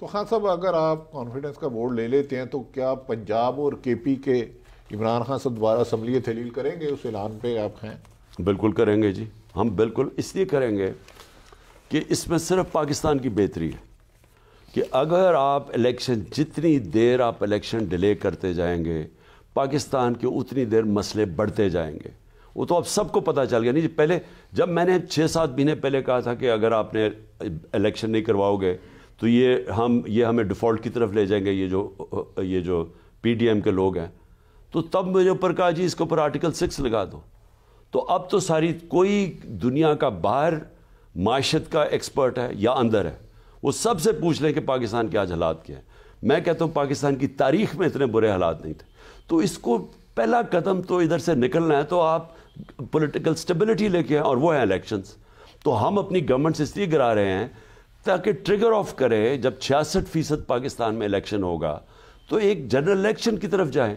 तो खान साहब अगर आप कॉन्फिडेंस का वोट ले लेते हैं तो क्या पंजाब और के पी के इमरान खान से दोबारा असम्बली तहलील करेंगे? उस ऐलान पर आप हैं। बिल्कुल करेंगे जी। हम बिल्कुल इसलिए करेंगे कि इसमें सिर्फ़ पाकिस्तान की बेहतरी है कि अगर आप इलेक्शन जितनी देर आप इलेक्शन डिले करते जाएँगे पाकिस्तान के उतनी देर मसले बढ़ते जाएँगे। वो तो अब सबको पता चल गया। नहीं पहले जब मैंने छः सात महीने पहले कहा था कि अगर आपने इलेक्शन नहीं करवाओगे तो ये हम, ये हमें डिफ़ॉल्ट की तरफ़ ले जाएँगे, ये जो ये जो पीडीएम के लोग हैं। तो तब मेरे ऊपर कहा, जी, इसके ऊपर आर्टिकल सिक्स लगा दो। तो अब तो सारी, कोई दुनिया का बाहर माशत का एक्सपर्ट है या अंदर है, वो सबसे पूछ लें कि पाकिस्तान के आज हालात क्या है। मैं कहता हूँ, पाकिस्तान की तारीख में इतने बुरे हालात नहीं थे। तो इसको पहला कदम तो इधर से निकलना है तो आप पॉलिटिकल स्टेबिलिटी लेके और वो है इलेक्शंस तो हम अपनी गवर्नमेंट से इसलिए गिरा रहे हैं ताकि ट्रिगर ऑफ़ करे जब छियासठ फ़ीसद पाकिस्तान में इलेक्शन होगा। तो एक जनरल इलेक्शन की तरफ़ जाए,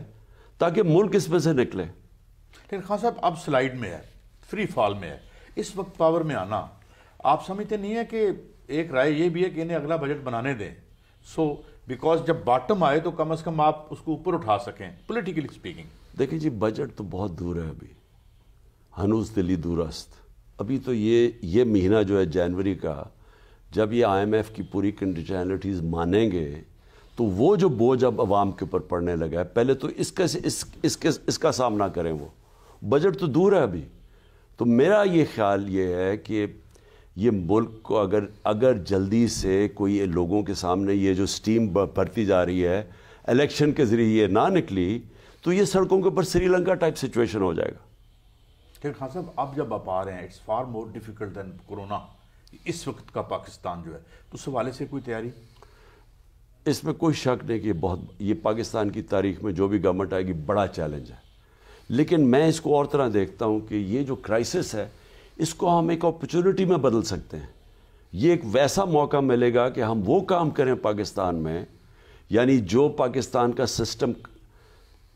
ताकि मुल्क इसमें से निकले। लेकिन खान साहब अब स्लाइड में है फ्री फॉल में है। इस वक्त पावर में आना, आप समझते नहीं है कि एक राय ये भी है कि इन्हें अगला बजट बनाने दें। सो बिकॉज़ जब बॉटम आए तो कम से कम आप उसको ऊपर उठा सकें पोलिटिकली स्पीकिंग देखिए जी बजट तो बहुत दूर है अभी। हनूस दिल्ली दूरस्त अभी तो ये ये महीना जो है जनवरी का जब ये आईएमएफ की पूरी कंडीशनलिटीज़ मानेंगे तो वो जो बोझ अब आवाम के ऊपर पड़ने लगा है पहले तो इसका इस, इसके इसका सामना करें वो। बजट तो दूर है अभी। तो मेरा ये ख्याल ये है कि ये मुल्क को अगर अगर जल्दी से कोई लोगों के सामने ये जो स्टीम भरती जा रही है इलेक्शन के ज़रिए ये ना निकली तो ये सड़कों के ऊपर श्रीलंका टाइप सिचुएशन हो जाएगा। लेकिन खान साहब अब जब आप आ रहे हैं it's far more difficult than corona इस वक्त का पाकिस्तान जो है तो उस हवाले से कोई तैयारी? इसमें कोई शक नहीं कि बहुत ये पाकिस्तान की तारीख में जो भी गवर्नमेंट आएगी बड़ा चैलेंज है। लेकिन मैं इसको और तरह देखता हूँ कि ये जो क्राइसिस है इसको हम एक अपॉर्चुनिटी में बदल सकते हैं। ये एक वैसा मौका मिलेगा कि हम वो काम करें पाकिस्तान में, यानी जो पाकिस्तान का सिस्टम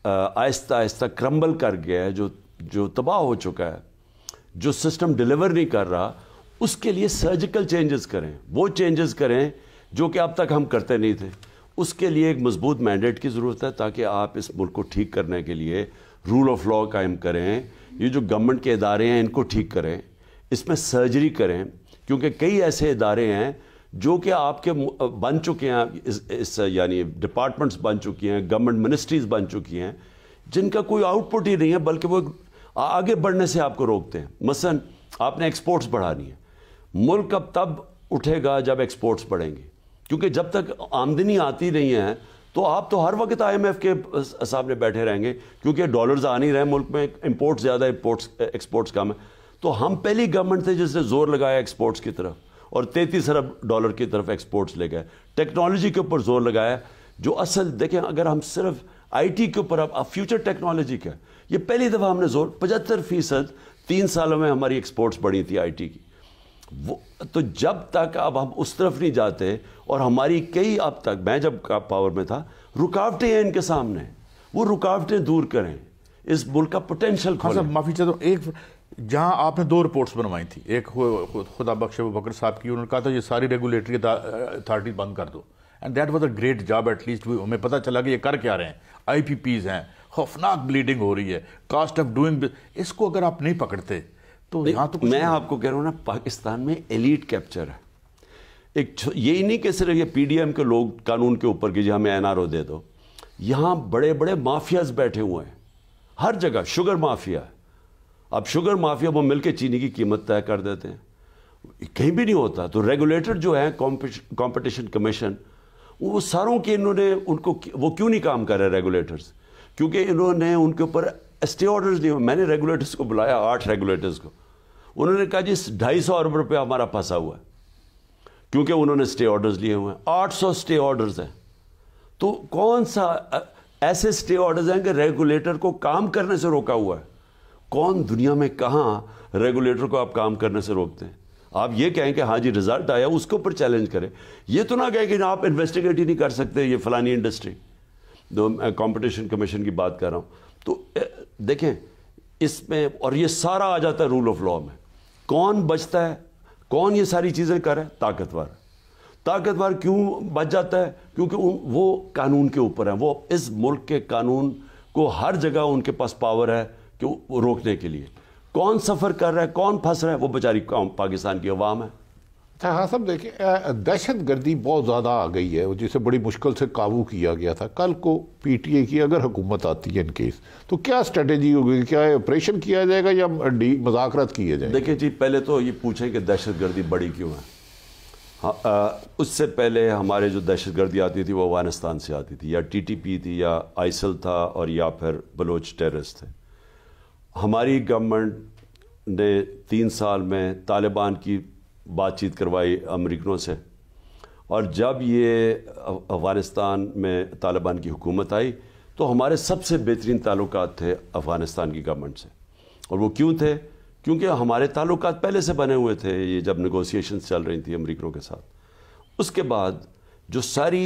आहिस्ता आहिस्ता क्रम्बल कर गया है, जो जो तबाह हो चुका है, जो सिस्टम डिलीवर नहीं कर रहा, उसके लिए सर्जिकल चेंजेस करें। वो चेंजेस करें जो कि अब तक हम करते नहीं थे। उसके लिए एक मज़बूत मैंडेट की ज़रूरत है, ताकि आप इस मुल्क को ठीक करने के लिए रूल ऑफ़ लॉ कायम करें। ये जो गवर्नमेंट के इदारे हैं, इनको ठीक करें। इसमें सर्जरी करें क्योंकि कई ऐसे इदारे हैं जो कि आपके बन चुके हैं इस, इस यानी डिपार्टमेंट्स बन चुकी हैं गवर्नमेंट मिनिस्ट्रीज बन चुकी हैं जिनका कोई आउटपुट ही नहीं है बल्कि वो आगे बढ़ने से आपको रोकते हैं। मसन आपने एक्सपोर्ट्स बढ़ानी है। मुल्क अब तब उठेगा जब एक्सपोर्ट्स बढ़ेंगे क्योंकि जब तक आमदनी आती नहीं है तो आप तो हर वक्त आईएमएफ के सामने बैठे रहेंगे क्योंकि डॉलर्स आ नहीं रहे मुल्क में इंपोर्ट ज़्यादा इंपोर्ट्स एक्सपोर्ट्स कम है। तो हम पहली गवर्नमेंट थे जिसने ज़ोर लगाया एक्सपोर्ट्स की तरफ़ और तैतीस अरब डॉलर की तरफ़ एक्सपोर्ट्स ले गए। टेक्नोलॉजी के ऊपर ज़ोर लगाया जो असल देखें अगर हम सिर्फ़ आईटी के ऊपर अब फ्यूचर टेक्नोलॉजी का ये पहली दफ़ा हमने ज़ोर पचहत्तर फ़ीसद तीन सालों में हमारी एक्सपोर्ट्स बढ़ी थी आईटी की। वो तो जब तक अब हम उस तरफ़ नहीं जाते और हमारी कई अब तक मैं जब पावर में था रुकावटें हैं इनके सामने। वो रुकावटें दूर करें। इस मुल्क का पोटेंशियल हाँ माफ़ी चाहता हूँ एक जहाँ आपने दो रिपोर्ट्स बनवाई थी एक खुदा बख्श बकर साहब की उन्होंने कहा था ये सारी रेगुलेटरी अथॉरिटी बंद कर दो. And that was a great job at least हमें पता चला कि ये कर क्या रहे हैं। आईपीपीज हैं खौफनाक ब्लीडिंग हो रही है कास्ट ऑफ़ डूइंग इसको अगर आप नहीं पकड़ते तो यहाँ तो मैं आपको कह रहा हूँ ना पाकिस्तान में एलिट कैप्चर है। एक यही नहीं कि सिर्फ़ ये पीडीएम के लोग कानून के ऊपर की हमें एनआरओ दे दो। यहाँ बड़े बड़े माफियाज बैठे हुए हैं। हर जगह शुगर माफिया अब शुगर माफिया वो मिलकर चीनी की कीमत तय कर देते हैं। कहीं भी नहीं होता। तो रेगुलेटर जो है कंपटीशन कमीशन वो सारों के इन्होंने उनको वो क्यों नहीं काम कर रहे रेगुलेटर्स क्योंकि इन्होंने उनके ऊपर स्टे ऑर्डर्स दिए मैंने रेगुलेटर्स को बुलाया, आठ रेगुलेटर्स को। उन्होंने कहा जी ढाई सौ अरब रुपये हमारा फंसा हुआ है। क्योंकि उन्होंने स्टे ऑर्डर्स लिए हुए हैं। आठ सौ स्टे ऑर्डर्स हैं। तो कौन सा ऐसे स्टे ऑर्डर्स हैं कि रेगुलेटर को काम करने से रोका हुआ है? कौन दुनिया में कहाँ रेगुलेटर को आप काम करने से रोकते हैं? आप ये कहें कि हाँ जी, रिज़ल्ट आया, उसके ऊपर चैलेंज करें। ये तो ना कहें कि आप इन्वेस्टिगेट ही नहीं कर सकते, ये फलानी इंडस्ट्री मैं कंपटीशन कमीशन की बात कर रहा हूँ। तो देखें, इसमें, और ये सारा आ जाता है रूल ऑफ़ लॉ में। कौन बचता है? कौन ये सारी चीज़ें करे ताकतवर। ताकतवर क्यों बच जाता है? क्योंकि वो कानून के ऊपर है। वो इस मुल्क के कानून को हर जगह उनके पास पावर है। कि रोकने के लिए। कौन सफ़र कर रहा है? कौन फंस रहा है? वो बेचारी पाकिस्तान की अवाम है। अच्छा हाँ सब देखिए दहशत गर्दी बहुत ज़्यादा आ गई है जिसे बड़ी मुश्किल से काबू किया गया था। कल को पीटीए की अगर हुकूमत आती है इनकेस तो क्या स्ट्रेटेजी होगी? क्या ऑपरेशन किया जाएगा या डी मजाकरत किए जाएगा? देखिए जी पहले तो ये पूछें कि दहशत गर्दी बड़ी क्यों है। हाँ उससे पहले हमारे जो दहशत गर्दी आती थी वो अफ़गानिस्तान से आती थी या टीटीपी थी या आइसल था और या फिर बलोच टेररिस्ट थे। हमारी गवर्नमेंट ने तीन साल में तालिबान की बातचीत करवाई अमरीकनों से। और जब ये अफ़गानिस्तान में तालिबान की हुकूमत आई तो हमारे सबसे बेहतरीन ताल्लुक थे अफ़गानिस्तान की गवर्नमेंट से। और वो क्यों थे? क्योंकि हमारे ताल्लुक पहले से बने हुए थे, ये जब नगोसिएशन चल रही थी अमरीकनों के साथ। उसके बाद जो सारी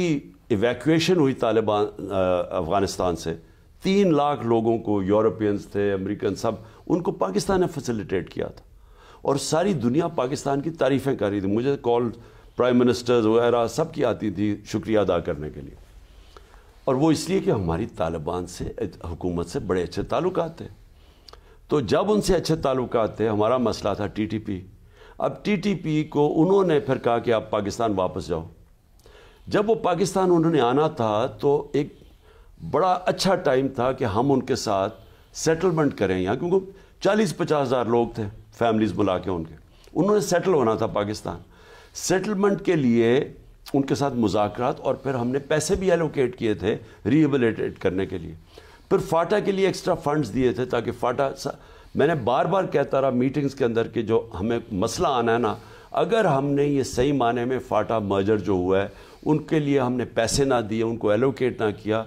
इवैक्यूएशन हुई तालिबान अफ़गानिस्तान से तीन लाख लोगों को, यूरोपियंस थे, अमेरिकन, सब, उनको पाकिस्तान ने फैसिलिटेट किया था। और सारी दुनिया पाकिस्तान की तारीफ़ें कर रही थी। मुझे कॉल प्राइम मिनिस्टर्स वगैरह सब की आती थी शुक्रिया अदा करने के लिए। और वो इसलिए कि हमारी तालिबान से, हुकूमत से बड़े अच्छे ताल्लुक थे। तो जब उनसे अच्छे ताल्लुक थे, हमारा मसला था टीटीपी अब टीटीपी को उन्होंने फिर कहा कि आप पाकिस्तान वापस जाओ। जब वो पाकिस्तान उन्होंने आना था तो एक बड़ा अच्छा टाइम था कि हम उनके साथ सेटलमेंट करें यहाँ, क्योंकि चालीस पचास हज़ार लोग थे फैमिलीज़ बुला के उनके। उन्होंने सेटल होना था पाकिस्तान। सेटलमेंट के लिए उनके साथ मुजाकरात और फिर हमने पैसे भी एलोकेट किए थे रिहेबलेटेड करने के लिए। फिर फाटा के लिए एक्स्ट्रा फंड्स दिए थे ताकि फाटा मैंने बार बार कहता रहा मीटिंग्स के अंदर कि जो हमें मसला आना है ना, अगर हमने ये सही माने में फाटा मर्जर जो हुआ है, उनके लिए हमने पैसे ना दिए, उनको एलोकेट ना किया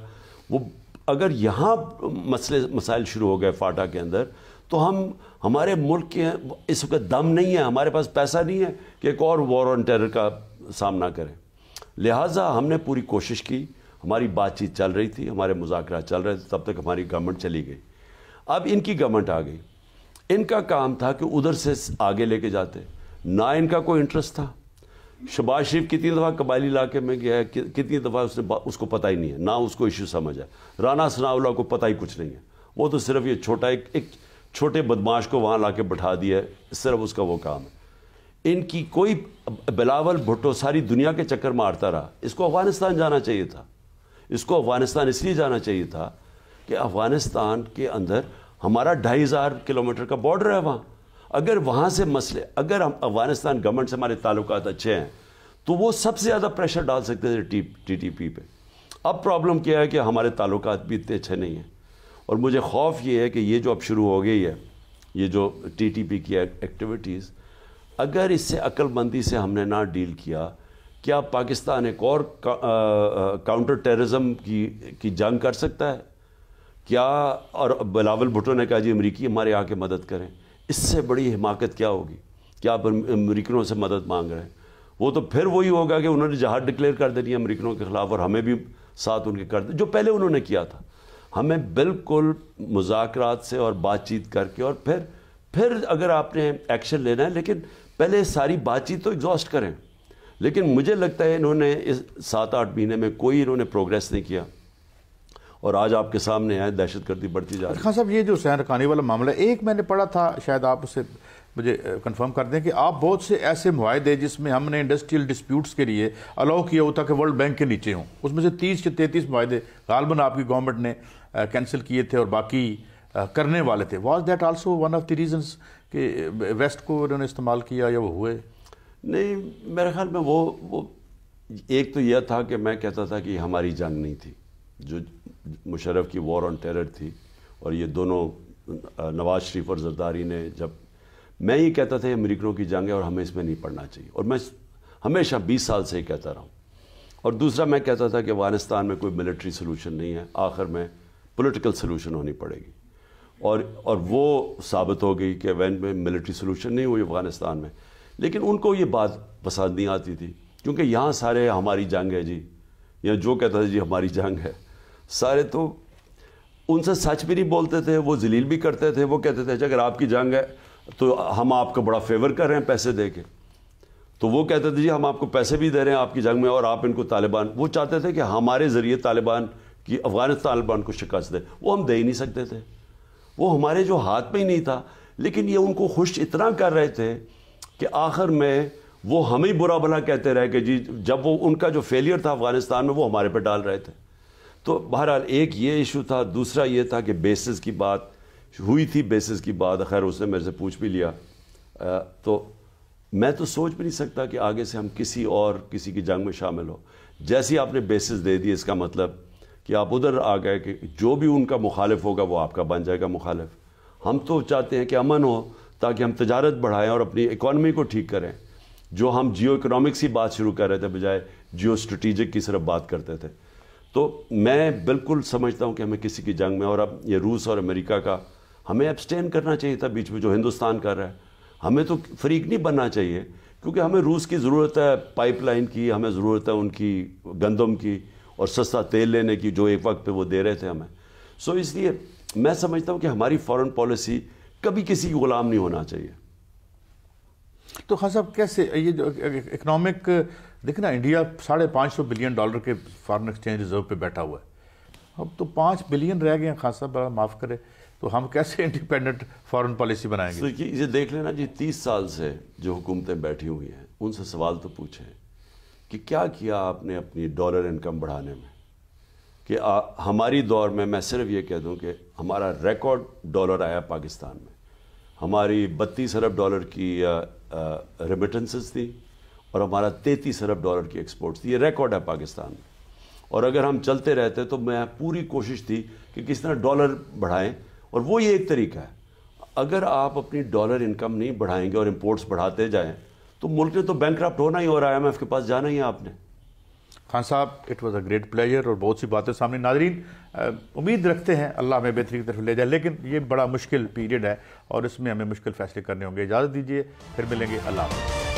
वो अगर यहाँ मसले, मसाइल शुरू हो गए फाटा के अंदर तो हम, हमारे मुल्क के इस वक्त दम नहीं है, हमारे पास पैसा नहीं है कि एक और वॉर ऑन टेरर का सामना करें। लिहाजा हमने पूरी कोशिश की, हमारी बातचीत चल रही थी, हमारे मुजाकर चल रहे थे, तब तक हमारी गवर्नमेंट चली गई। अब इनकी गवर्नमेंट आ गई। इनका काम था कि उधर से आगे लेके जाते। ना इनका कोई इंटरेस्ट था। शबाज शरीफ कितनी दफ़ा कबायली इलाके में गया है कि, कितनी दफ़ा उसने उसको पता ही नहीं है ना उसको इशू समझ है। राना सनाउल्ला को पता ही कुछ नहीं है। वो तो सिर्फ़ ये छोटा एक, एक छोटे बदमाश को वहाँ ला के बैठा दिया है सिर्फ़ उसका वो काम है। इनकी कोई बिलावल भुट्टो सारी दुनिया के चक्कर मारता रहा। इसको अफ़गानिस्तान जाना चाहिए था। इसको अफ़गानिस्तान इसलिए जाना चाहिए था कि अफ़गानिस्तान के अंदर हमारा ढाई हज़ार किलोमीटर का बॉर्डर है वहाँ। अगर वहाँ से मसले, अगर हम अफ़गानिस्तान गवर्नमेंट से हमारे ताल्लुक अच्छे हैं तो वो सबसे ज़्यादा प्रेशर डाल सकते थे टी टी टी पी पे। अब प्रॉब्लम क्या है कि हमारे ताल्लुक भी इतने अच्छे नहीं हैं। और मुझे खौफ ये है कि ये जो अब शुरू हो गई है, ये जो टी टी पी की एक्टिविटीज़ अगर इससे अक्लमंदी से हमने ना डील किया, क्या पाकिस्तान एक और काउंटर टेररिज्म की की जंग कर सकता है? क्या, और बिलावल भुट्टो ने कहा, जी, अमरीकी हमारे आके मदद करें। इससे बड़ी हिमाकत क्या होगी? क्या आप अमरीकनों से मदद मांग रहे हैं? वो तो फिर वही होगा कि उन्होंने जहाज़ डिक्लेयर कर देनी है अमरीकनों के ख़िलाफ़ और हमें भी साथ उनके कर दे। जो पहले उन्होंने किया था। हमें बिल्कुल मुजाकरात से और बातचीत करके और फिर फिर अगर आपने एक्शन लेना है, लेकिन पहले सारी बातचीत तो एग्जॉस्ट करें। लेकिन मुझे लगता है इन्होंने इस सात आठ महीने में कोई इन्होंने प्रोग्रेस नहीं किया। और आज आपके सामने आए दहशत गर्दी बढ़ती जा रही है। खान साहब ये जो सैन रखानी वाला मामला एक मैंने पढ़ा था शायद आप उसे मुझे कंफर्म कर दें कि आप बहुत से ऐसे माहदे जिसमें हमने इंडस्ट्रियल डिस्प्यूट्स के लिए अलाउ किया होता कि वर्ल्ड बैंक के नीचे हों। उसमें से तीस या तैंतीस माहदे गालबन आपकी गवर्नमेंट ने कैंसिल किए थे और बाकी करने वाले थे। Was that also one of the reasons कि वेस्ट को उन्होंने इस्तेमाल किया या वो हुए? नहीं मेरे ख्याल में वो वो एक तो यह था कि मैं कहता था कि हमारी जंग नहीं थी। जो मुशरफ की वॉर ऑन टेरर थी और ये दोनों नवाज़ शरीफ और जरदारी ने जब, मैं ये कहता था अमरीकनों की जंग है और हमें इसमें नहीं पढ़ना चाहिए। और मैं हमेशा 20 साल से ही कहता रहा हूँ। और दूसरा मैं कहता था कि अफ़गानिस्तान में कोई मिलिट्री सोल्यूशन नहीं है। आखिर में पोलिटिकल सोल्यूशन होनी पड़ेगी। और और वो साबित हो गई कि वैन में मिलिट्री सोल्यूशन नहीं हुई अफ़गानिस्तान में। लेकिन उनको ये बात पसंद नहीं आती थी, क्योंकि यहाँ सारे हमारी जंग है जी। या जो कहता था जी, हमारी जंग है। सारे तो उनसे सच भी नहीं बोलते थे वो जलील भी करते थे वो कहते थे अच्छा, अगर आपकी जंग है तो हम आपको बड़ा फेवर कर रहे हैं पैसे दे के। तो वो कहते थे जी हम आपको पैसे भी दे रहे हैं आपकी जंग में और आप इनको तालिबान वो चाहते थे कि हमारे ज़रिए तालिबान की अफ़गानिस्तान तालिबान को शिकस्त दे। वो हम दे ही नहीं सकते थे। वो हमारे जो हाथ में ही नहीं था। लेकिन ये उनको खुश इतना कर रहे थे कि आखिर में वो हमें बुरा भला कहते रहे कि जी जब वो उनका जो फेलियर था अफ़गानिस्तान में वो हमारे पर डाल रहे थे। तो बहरहाल एक ये इशू था दूसरा ये था कि बेसिस की बात हुई थी बेसिस की बात खैर उसने मेरे से पूछ भी लिया। आ, तो मैं तो सोच भी नहीं सकता कि आगे से हम किसी और किसी की जंग में शामिल हो। जैसी आपने बेसिस दे दी इसका मतलब कि आप उधर आ गए कि जो भी उनका मुखालिफ होगा वो आपका बन जाएगा मुखालिफ। हम तो चाहते हैं कि अमन हो ताकि हम तजारत बढ़ाएँ और अपनी इकॉनमी को ठीक करें। जो हम जियो इकोनॉमिक्स की बात शुरू कर रहे थे बजाय जियो स्ट्रेटिजिक की सिर्फ़ बात करते थे। तो मैं बिल्कुल समझता हूँ कि हमें किसी की जंग में, और अब ये रूस और अमेरिका का, हमें एब्सटेन करना चाहिए था बीच में, जो हिंदुस्तान कर रहा है। हमें तो फ्रीक नहीं बनना चाहिए, क्योंकि हमें रूस की ज़रूरत है पाइपलाइन की, हमें ज़रूरत है उनकी, गंदम की, और सस्ता तेल लेने की, जो एक वक्त पे वो दे रहे थे हमें। सो इसलिए मैं समझता हूँ कि हमारी फॉरेन पॉलिसी कभी किसी की गुलाम नहीं होना चाहिए। तो खान साहब कैसे ये जो इकोनॉमिक देखना इंडिया साढ़े पाँच सौ बिलियन डॉलर के फॉरेन एक्सचेंज रिज़र्व पे बैठा हुआ है। अब तो पाँच बिलियन रह गए हैं खान साहब माफ़ करे। तो हम कैसे इंडिपेंडेंट फॉरेन पॉलिसी बनाएँगे? तो ये ये देख लेना जी तीस साल से जो हुकूमतें बैठी हुई हैं उनसे सवाल तो पूछें कि क्या किया आपने अपनी डॉलर इनकम बढ़ाने में? कि आ, हमारी दौर में मैं सिर्फ़ ये कह दूँ कि हमारा रिकॉर्ड डॉलर आया पाकिस्तान में। हमारी बत्तीस अरब डॉलर की रेमिटेंसेस थी और हमारा तैंतीस अरब डॉलर की एक्सपोर्ट्स थी। ये रिकॉर्ड है पाकिस्तान में। और अगर हम चलते रहते तो मैं पूरी कोशिश थी कि किस तरह डॉलर बढ़ाएँ। और वो ये एक तरीका है। अगर आप अपनी डॉलर इनकम नहीं बढ़ाएँगे और इम्पोर्ट्स बढ़ाते जाएँ तो मुल्क ने तो बैंक होना ही और आई के पास जाना ही है आपने। खान साहब it was a great pleasure और बहुत सी बातें सामने। नाजरीन उम्मीद रखते हैं अल्लाह हमें बेहतरी की तरफ़ ले जाए, लेकिन ये बड़ा मुश्किल पीरियड है। और इसमें हमें मुश्किल फैसले करने होंगे। इजाज़त दीजिए फिर मिलेंगे अल्लाह